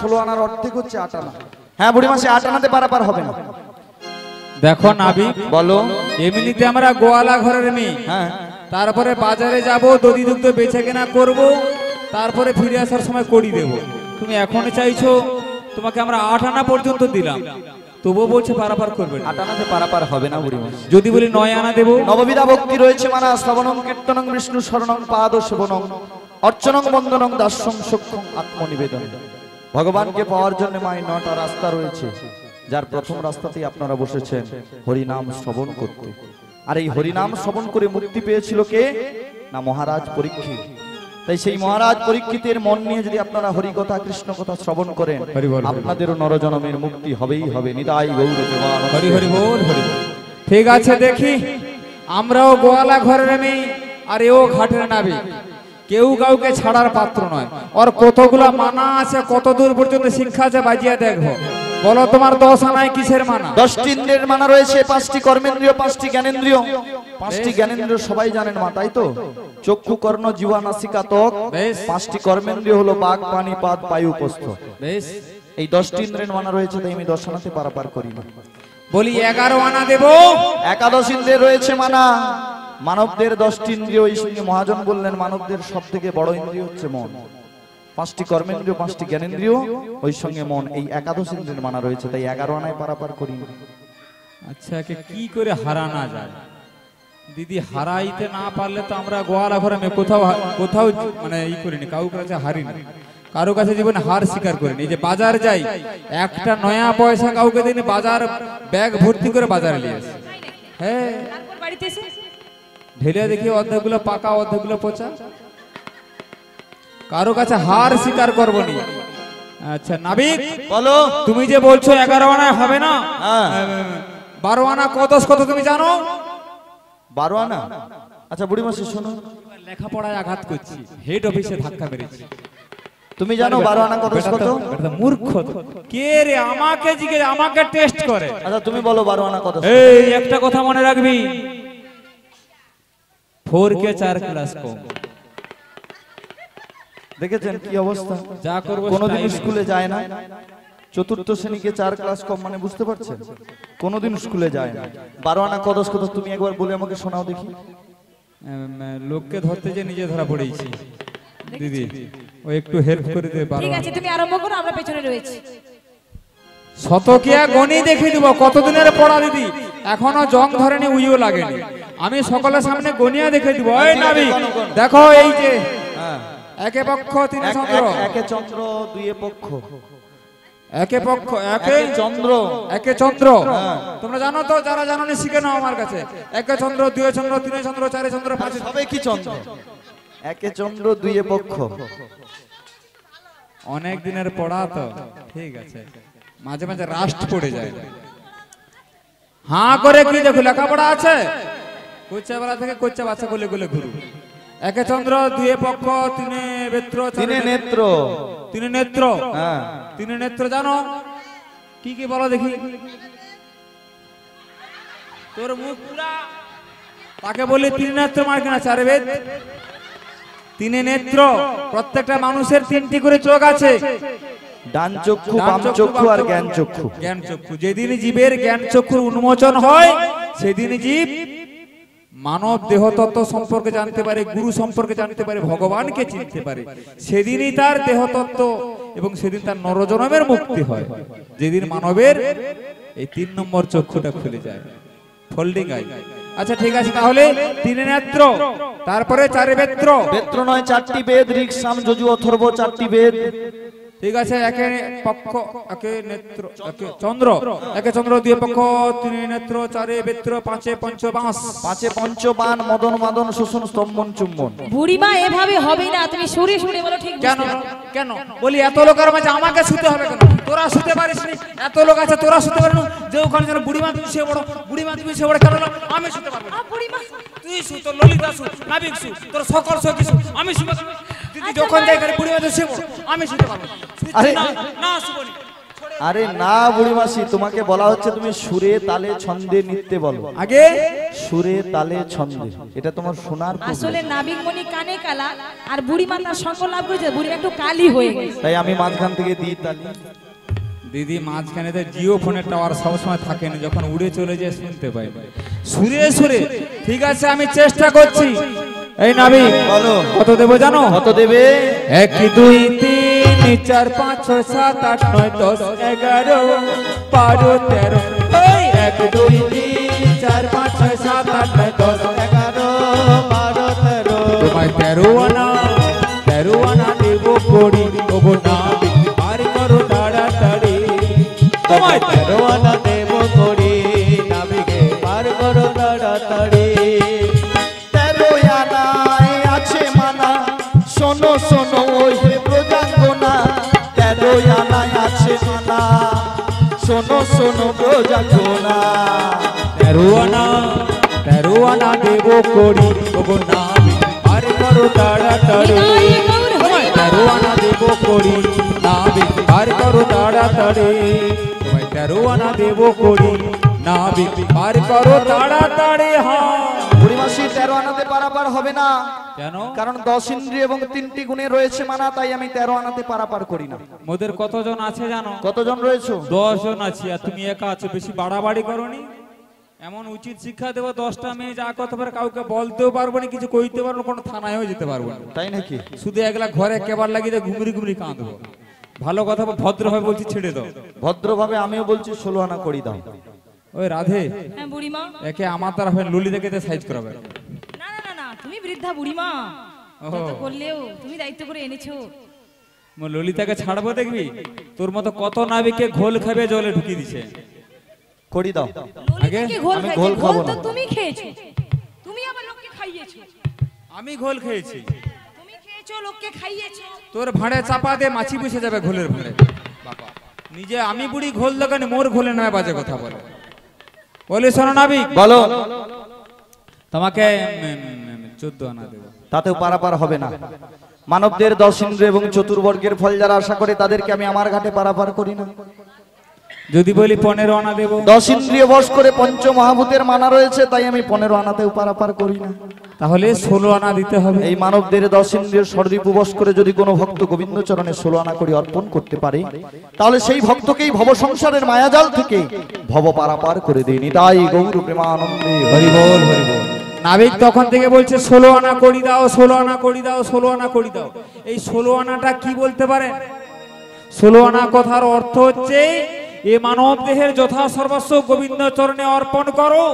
[SPEAKER 6] ষোলো আনার অর্ধেক হচ্ছে আট আনা হ্যাঁ বুড়ি মাসে আট আনাতে
[SPEAKER 1] পারাপার হবে না দেখো নাবি বলো এমনিতে আমরা গোয়ালা ঘরের মেয়ে হ্যাঁ তারপরে বাজারে যাব দধি দুগ্ধ বেছে কেনা করব তারপরে ফিরে আসার সময় করি দেব তুমি এখন চাইছো তোমাকে আমরা আট আনা পর্যন্ত দিলাম তবুও বলছে পারাপার করবে আট আনাতে পারাপার হবে না বুড়ি মাসে যদি বলি নয় আনা দেব নববিধা ভক্তি রয়েছে মানা শ্রবণং
[SPEAKER 6] কীর্তনং বিষ্ণু শরণং পাদ শোভনং অর্চনং বন্দনং দাসং সক্ষম আত্মনিবেদন ভগবানকে পাওয়ার জন্য মায়ের নটা রাস্তা রয়েছে যার প্রথম রাস্তাতেই আপনারা বসেছেন হরিনাম শ্রবণ করতে আর এই হরিনাম শ্রবণ করে মুক্তি পেয়েছিল কে না মহারাজ পরীক্ষিত তাই সেই মহারাজ পরীক্ষিতের মন নিয়ে যদি আপনারা হরি কথা কৃষ্ণ কথা শ্রবণ করেন আপনাদেরও নরজনমের মুক্তি হবেই হবে
[SPEAKER 1] নিতাই হরি হরি বল হরি ঠিক আছে দেখি আমরাও গোয়ালা ঘরের নেই আর এও ঘাটের নাবি কেউ কাউকে ছাড়ার পাত্র নয় ওর কতগুলা মানা আছে কত দূর পর্যন্ত শিক্ষা আছে বাজিয়ে দেখো বলো তোমার দশ আনায় কিসের মানা দশটি ইন্দ্রের মানা রয়েছে পাঁচটি কর্মেন্দ্রীয় পাঁচটি জ্ঞানেন্দ্রীয় পাঁচটি
[SPEAKER 6] জ্ঞানেন্দ্রীয় সবাই জানেন মা তাই তো চক্ষু কর্ণ জীবা নাসিকা ত্বক পাঁচটি কর্মেন্দ্রীয় হলো বাঘ পানি পাত বায়ু উপস্থ এই দশটি ইন্দ্রের মানা রয়েছে তাই আমি দশ আনাতে পারাপার করি না
[SPEAKER 1] বলি এগারো আনা
[SPEAKER 6] দেব একাদশ ইন্দ্রে রয়েছে মানা মানবদের দশটি ইন্দ্রিয় এই সঙ্গে মহাজন বললেন মানবদের সব থেকে বড় ইন্দ্রিয় হচ্ছে মন পাঁচটি কর্মেন্দ্রিয় পাঁচটি জ্ঞানেন্দ্রিয় ওই সঙ্গে মন এই একাদশ ইন্দ্রিয় মানা রয়েছে তাই এগারো আনায়
[SPEAKER 1] পারাপার করি আচ্ছা কি করে হারানা যায় দিদি হারাইতে না পারলে তো আমরা গোয়ালা ঘরে কোথাও কোথাও মানে ই করিনি কাউকে কাছে না কারো কাছে জীবনে হার স্বীকার করিনি যে বাজার যাই একটা নয়া পয়সা কাউকে দিন বাজার ব্যাগ ভর্তি করে বাজারে নিয়ে আসি হ্যাঁ ঢেলে দেখি অর্ধেকগুলো পাকা অর্ধেকগুলো পচা কারো কাছে হার স্বীকার নি আচ্ছা নাবিক বলো তুমি যে বলছো এগারো আনায় হবে না হ্যাঁ। বারো আনা কত কত তুমি জানো বারো আনা আচ্ছা বুড়ি মাসি শোনো লেখাপড়ায় আঘাত করছি হেড অফিসে ধাক্কা মেরেছি তুমি জানো বারো আনা কত কত মূর্খ কে রে আমাকে জিজ্ঞেস আমাকে টেস্ট করে আচ্ছা তুমি বলো বারো আনা কত এই একটা কথা মনে রাখবি ফোর কে চার ক্লাস কম দেখেছেন
[SPEAKER 6] কি অবস্থা যা করবো কোনোদিন স্কুলে যায় না চতুর্থ শ্রেণীকে চার ক্লাস কম মানে
[SPEAKER 1] বুঝতে পারছেন কোনোদিন স্কুলে যায় না
[SPEAKER 6] বারো আনা কদস কদস তুমি একবার বলে আমাকে শোনাও দেখি
[SPEAKER 1] লোককে ধরতে যে নিজে ধরা পড়েছি দিদি ও একটু হেল্প করে দে ঠিক আছে তুমি
[SPEAKER 2] আরম্ভ করো আমরা পেছনে রয়েছি শতকিয়া গণি দেখিয়ে দিব কতদিনের পড়া দিদি
[SPEAKER 1] এখনো জং ধরেনি উইও লাগেনি আমি সকলের সামনে গনিয়া দেখে দিব এই আচ্ছা, নাবি দেখো এই যে একে পক্ষ তিন চন্দ্র একে চন্দ্র দুয়ে পক্ষ একে পক্ষ একে চন্দ্র একে চন্দ্র তোমরা জানো তো যারা জানো নি শিখে নাও আমার কাছে একে চন্দ্র দুই চন্দ্র তিন চন্দ্র চারে চন্দ্র পাঁচে আচ্ছা, সবাই কি চন্দ্র একে চন্দ্র দুই পক্ষ অনেক দিনের পড়া তো ঠিক আছে মাঝে মাঝে রাষ্ট পড়ে যায় হ্যাঁ করে কি দেখো লেখাপড়া আছে কোচ্চাবেলা থেকে কোচ্চা বাচ্চা কোলে কোলে ঘুরু একে চন্দ্র দুয়ে পক্ষ তিনে বেত্র তিনে নেত্র তিনে নেত্র হ্যাঁ তিনে নেত্র জানো কি কি বলো দেখি তোর মুখ পুরা তাকে বললি তিন নেত্র মার মানে কিনা চারে বেদ তিনে নেত্র প্রত্যেকটা মানুষের তিনটি করে চোখ আছে ডান চক্ষু বাম চক্ষু আর জ্ঞান চক্ষু জ্ঞান চক্ষু যেদিন জীবের জ্ঞান চক্ষুর উন্মোচন হয় সেদিন জীব মানব দেহতত্ত্ব সম্পর্কে জানতে পারে গুরু সম্পর্কে জানতে পারে ভগবানকে চিনতে পারে সেদিনই তার দেহতত্ত্ব এবং সেদিন তার নরজনমের মুক্তি হয় যেদিন মানবের এই তিন নম্বর চক্ষুটা খুলে যায় ফোল্ডিং আই আচ্ছা ঠিক আছে তাহলে তিনে নেত্র তারপরে চারে বেত্র বেত্র নয় চারটি বেদ ঋক সাম যজু অথর্ব চারটি বেদ ঠিক আছে একে পক্ষ একে নেত্র একে চন্দ্র একে চন্দ্র দিয়ে পক্ষ তিন নেত্র চারে বেত্র পাঁচে পঞ্চ বাঁস পাঁচে পঞ্চ বান মদন মদন শোষণ স্তম্ভন চুম্বন
[SPEAKER 2] বুড়ি মা এভাবে হবে না তুমি সুরে সুরে বলো ঠিক কেন কেন
[SPEAKER 1] বলি এত লোকের মাঝে আমাকে শুতে হবে কেন তোরা শুতে পারিস নি এত লোক আছে তোরা শুতে পারিস যে ওখানে যেন মা তুমি বড় বুড়ি মা তুমি সে বড় কেন আমি শুতে পারবো মা তুই শু তোর ললিতা শু নাবিক শু তোর সকল শু আমি শু আচ্ছা, যখন বুড়ি আমি আরে না বুড়ি
[SPEAKER 6] আরে না তোমাকে বলা হচ্ছে তুমি সুরে তালে ছন্দে নিতে বলো আগে সুরে তালে ছন্দে
[SPEAKER 1] এটা তোমার শোনার আসলে
[SPEAKER 2] মনি কানে কালা আর বুড়ি মাতা সকল লাভ করেছে বুড়ি একটু কালি হয়ে গেছে তাই
[SPEAKER 1] আমি মাঝখান থেকে দিই তালি দিদি মাঝখানে তো জিও ফোনের টাওয়ার সবসময় থাকে না যখন উড়ে চলে যায় শুনতে পাই সুরে সুরে ঠিক আছে আমি চেষ্টা করছি এই নাবি বলো কত দেবো জানো কত দেবে এক দুই তিন চার পাঁচ ছয় সাত আট নয় দশ এগারো বারো
[SPEAKER 4] তেরো এক দুই তিন চার পাঁচ ছয় সাত আট নয় দশ এগারো বারো তেরো তোমায় তেরো আনা তেরো আনা দেবো করি দেবো না আর করো তাড়াতাড়ি তোমায় তেরো सोनो सोनो ब्रोजा छोना तेरुआना तेरुआना देवो
[SPEAKER 1] कोड़ी ओगो नाम पार करो ताड़ा तड़ो तेरुआना देवो कोड़ी नाम पार करो ताड़ा तड़े तेरुआना देवो कोड़ी नाम पार करो ताड़ा तड़े हाँ দশই তেরো
[SPEAKER 6] আনাতে পারাপার হবে না কেন কারণ দশ ইন্দ্রিয় এবং তিনটি গুণে রয়েছে মানা তাই আমি তেরো
[SPEAKER 1] আনাতে পারাপার করি না মোদের কতজন আছে জানো কতজন রয়েছে দশ জন আছি আর তুমি একা আছো বেশি বাড়াবাড়ি করনি এমন উচিত শিক্ষা দেবো দশটা মেয়ে যা কথা পারে কাউকে বলতেও পারবো না কিছু কইতে পারবো কোনো থানায়ও যেতে পারবো না তাই নাকি শুধু একলা ঘরে কেবার লাগিয়ে ঘুমরি ঘুমরি কাঁদবো ভালো কথা ভদ্রভাবে বলছি ছেড়ে দাও ভদ্রভাবে আমিও বলছি ষোলো আনা করি দাও ওই রাধে হ্যাঁ বুড়িমা একে আমার তার হবে লুলি দেখে সাইজ করাবে না
[SPEAKER 2] না না না তুমি বৃদ্ধা বুড়িমা তো বললেও তুমি দায়িত্ব করে এনেছো
[SPEAKER 1] মো ললিতাকে ছাড়বো দেখবি তোর মতো কত নাবিকে ঘোল খাবে জলে ঢুকিয়ে দিছে করি দাও আগে আমি ঘোল খাবো না
[SPEAKER 2] তুমি খেয়েছো তুমি আবার লোককে খাইয়েছো
[SPEAKER 1] আমি ঘোল খেয়েছি
[SPEAKER 2] তুমি খেয়েছো লোককে খাইয়েছো
[SPEAKER 1] তোর ভাড়ে চাপা দে মাছি বসে যাবে ঘোলের ভাড়ে বাবা নিজে আমি বুড়ি ঘোল দোকানে মোর ঘোলে নয় বাজে কথা বলে বলি শোনো নাবিক বলো তোমাকে চোদ্দ আনা দেব
[SPEAKER 6] তাতেও পারাপার হবে না মানবদের দশ ইন্দ্র এবং চতুর্বর্গের ফল যারা আশা করে তাদেরকে আমি আমার ঘাটে পারাপার করি না
[SPEAKER 1] যদি বলি পনেরো আনা
[SPEAKER 4] দেব দশ ইন্দ্রিয় বস
[SPEAKER 6] করে পঞ্চ মহাভূতের মানা রয়েছে তাই আমি পনেরো আনাতেও পারাপার করি না তাহলে ষোলো আনা দিতে হবে এই মানবদের দশ ইন্দ্রিয় সর্দীপ উপবাস করে যদি কোনো ভক্ত গোবিন্দ চরণে ষোলো আনা করে অর্পণ করতে পারে তাহলে সেই ভক্তকেই ভব সংসারের মায়াজাল থেকে
[SPEAKER 1] ভব পারাপার করে দিই তাই গৌর প্রেমানন্দে হরি বল নাবিক তখন থেকে বলছে ষোলো আনা করি দাও ষোলো আনা করি দাও ষোলো আনা করি দাও এই ষোলো আনাটা কি বলতে পারেন ষোলো আনা কথার অর্থ হচ্ছে এ মানব দেহের যথা সর্বস্ব গোবিন্দ চরণে অর্পণ করো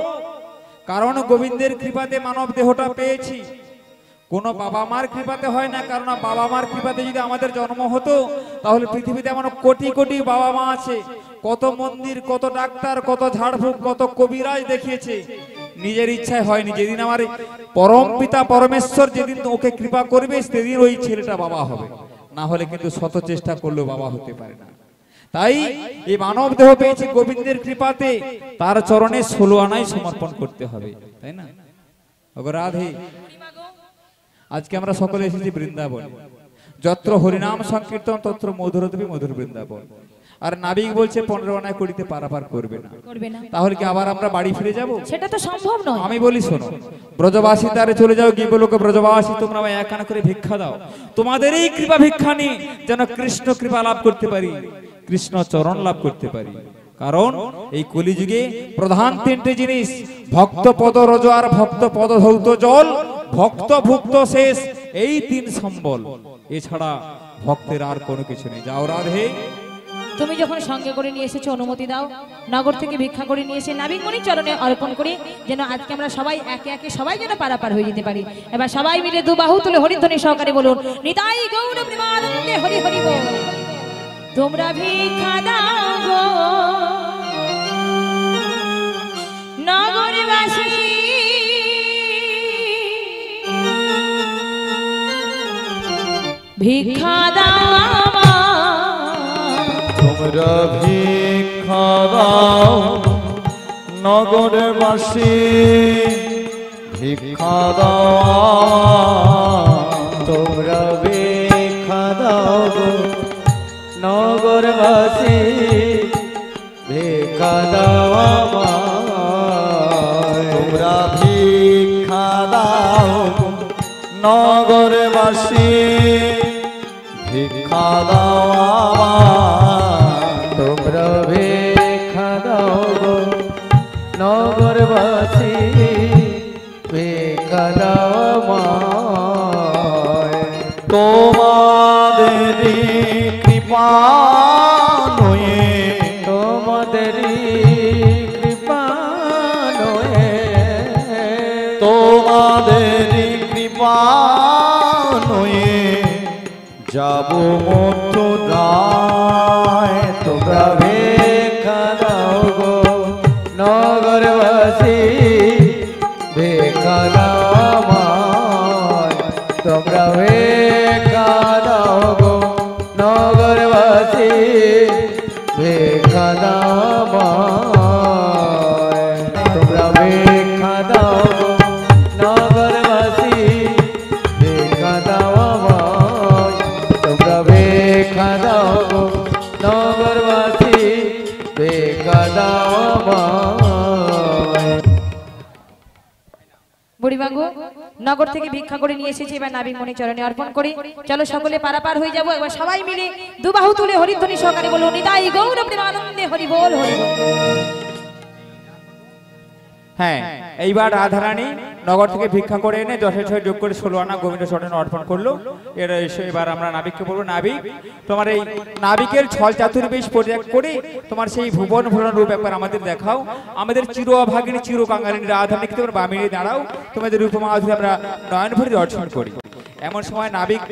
[SPEAKER 1] কারণ গোবিন্দের কৃপাতে মানব দেহটা পেয়েছি কোনো বাবা মার কৃপাতে হয় না কারণ বাবা মার কৃপাতে যদি আমাদের জন্ম হতো তাহলে পৃথিবীতে এমন কোটি কোটি বাবা মা আছে কত মন্দির কত ডাক্তার কত ঝাড়ফুঁক কত কবিরাজ দেখিয়েছে নিজের ইচ্ছায় হয়নি যেদিন আমার পরম পিতা পরমেশ্বর যেদিন ওকে কৃপা করবে সেদিন ওই ছেলেটা বাবা হবে না হলে কিন্তু শত চেষ্টা করলেও বাবা হতে পারে না তাই এই মানব দেহ পেয়েছে গোবিন্দের কৃপাতে তার চরণে ষোলো আনাই সমর্পণ করতে হবে তাই না অগরাধে আজকে আমরা সকলে এসেছি বৃন্দাবন যত্র হরিনাম সংকীর্তন তত্র মধুর দেবী মধুর বৃন্দাবন আর নাবিক বলছে পনেরো আনায় কুড়িতে পারাপার করবে না তাহলে কি আবার আমরা বাড়ি ফিরে যাব
[SPEAKER 2] সেটা তো সম্ভব নয় আমি বলি শোনো
[SPEAKER 1] ব্রজবাসী তারে চলে যাও গিয়ে বলোকে ব্রজবাসী তোমরা এক আনা করে ভিক্ষা দাও তোমাদের এই কৃপা ভিক্ষা নিয়ে যেন কৃষ্ণ কৃপা লাভ করতে পারি কৃষ্ণ চরণ লাভ করতে পারি কারণ এই কলিযুগে প্রধান তিনটি জিনিস ভক্ত পদ রজ আর ভক্ত পদ ধৌত জল ভক্ত ভুক্ত শেষ এই তিন সম্বল এছাড়া ভক্তের আর কোনো কিছু নেই যাও রাধে
[SPEAKER 2] তুমি যখন সঙ্গে করে নিয়ে এসেছো অনুমতি দাও নগর থেকে ভিক্ষা করে নিয়ে এসে নাবিকমণি চরণে অর্পণ করে যেন আজকে আমরা সবাই একে একে সবাই যেন পারাপার হয়ে যেতে পারি এবার সবাই মিলে দুবাহু তুলে হরিধ্বনি সহকারে বলুন নিতাই গৌরব হরি হরি বল তোমরা ভিক্ষা দাও গো নগরবাসী ভিক্ষা দাও
[SPEAKER 4] তোমরা ভিক্ষা দাও নগরবাসী ভিক্ষা দাও তোমরা ভিক্ষা দাও নগরবাসী ভিক্ষা দাও তোমরা ভিক্ষা দাও নগরবাসী ভিক্ষা দাও তোমরা ভিক্ষা দাও নগরবাসী ভিক্ষা দাও তোমার আগমন
[SPEAKER 2] নগর থেকে ভিক্ষা করে নিয়ে এসেছি এবার নাবিক মনে চরণে অর্পণ করি চলো সকলে পারাপার হয়ে যাবো এবার সবাই মিলে দুবাহু তুলে হরিধ্বনি সহকারে বলো নিতাই গৌর আনন্দে হরিবোল
[SPEAKER 1] হ্যাঁ, হ্যাঁ এইবার রাধারানী নগর থেকে ভিক্ষা করে এনে ছয় যোগ করে ষোলো আনা গোবিন্দ সরণে অর্পণ করলো এর এবার আমরা নাবিককে বলবো নাবিক তোমার এই নাবিকের ছল চাতুর্বেশ পরিত্যাগ করে তোমার সেই ভুবন ভুবন রূপ একবার আমাদের দেখাও আমাদের চির অভাগিনী চির কাঙ্গালিনী রাধারানীকে তোমার বামিনী দাঁড়াও তোমাদের রূপমা আমরা নয়ন ভরে দর্শন করি এমন সময় নাবিক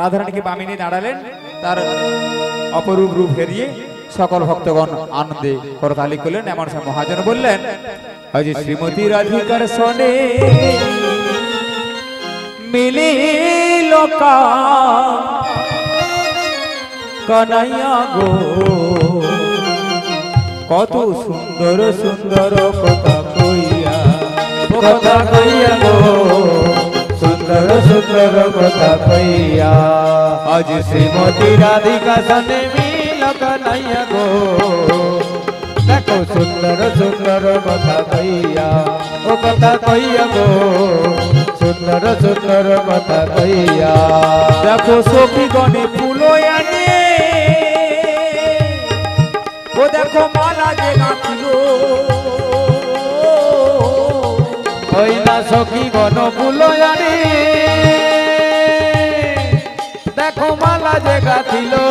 [SPEAKER 1] রাধারানীকে বামিনী দাঁড়ালেন তার অপরূপ রূপ হেরিয়ে সকল ভক্তগণ আনন্দে করতালি করলেন এমন সময় মহাজন বললেন अजी श्रीमती राधिका सोने
[SPEAKER 4] मिली लोका कन्हैया गो कत सुंदर सुंदर कथा कैया कथा कैया गो सुंदर सुंदर कथा कैया आज श्रीमती राधिका सने मिल कन्हैया गो ઓ સુંદર સુંદર મથા કૈયા ઓ મથા કૈયા ગો સુંદર સુંદર મથા કૈયા দেখো সখী গণে ফুলো আনে ও দেখো মালা যে গাঁথলো কইলা সখী গণ ফুলো আনে দেখো মালা যে গাঁথিলো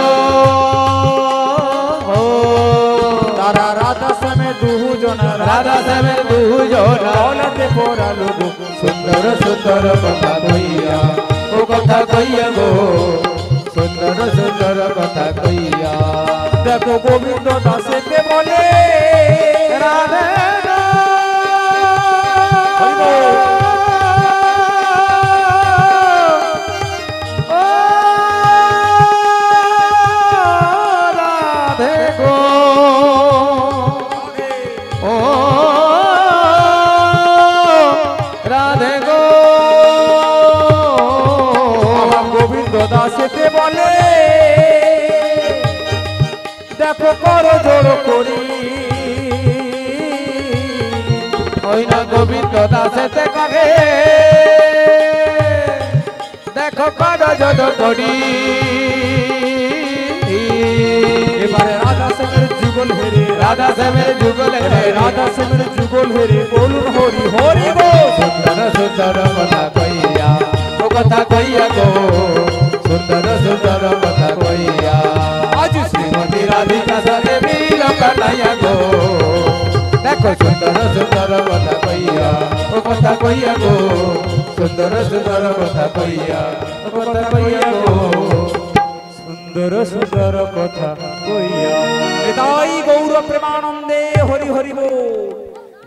[SPEAKER 4] तारा राधा समय दुहु जोन राधा समय दुहु जोन औलते पोरा लोग सुंदर सुंदर कथा कहिया ओ कथा कहिया गो सुंदर सुंदर कथा कहिया देखो गोविंद दास के बोले राधा हरि बोल जोदा से करे देखो करो जोदो थोड़ी এবারে রাধা সে মেরে যুগল হেরে রাধা সে মেরে যুগল হেরে রাধা সে মেরে যুগল হেরে বলুন হরি হরি গো সুন্দর সুন্দর কথা কইয়া ও কথা কইয়া গো সুন্দর সুন্দর কথা কইয়া আজ শ্রীমতী রাধিকা সরে মিল কাটাইয়া গো सुंदर सुंदर बता पैया ओ बता पैया को सुंदर सुंदर बता पैया ओ बता पैया को सुंदर सुंदर बता पैया निताई गौर प्रेमानंदे
[SPEAKER 1] हरि हरि बोल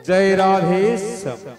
[SPEAKER 4] जय राधेश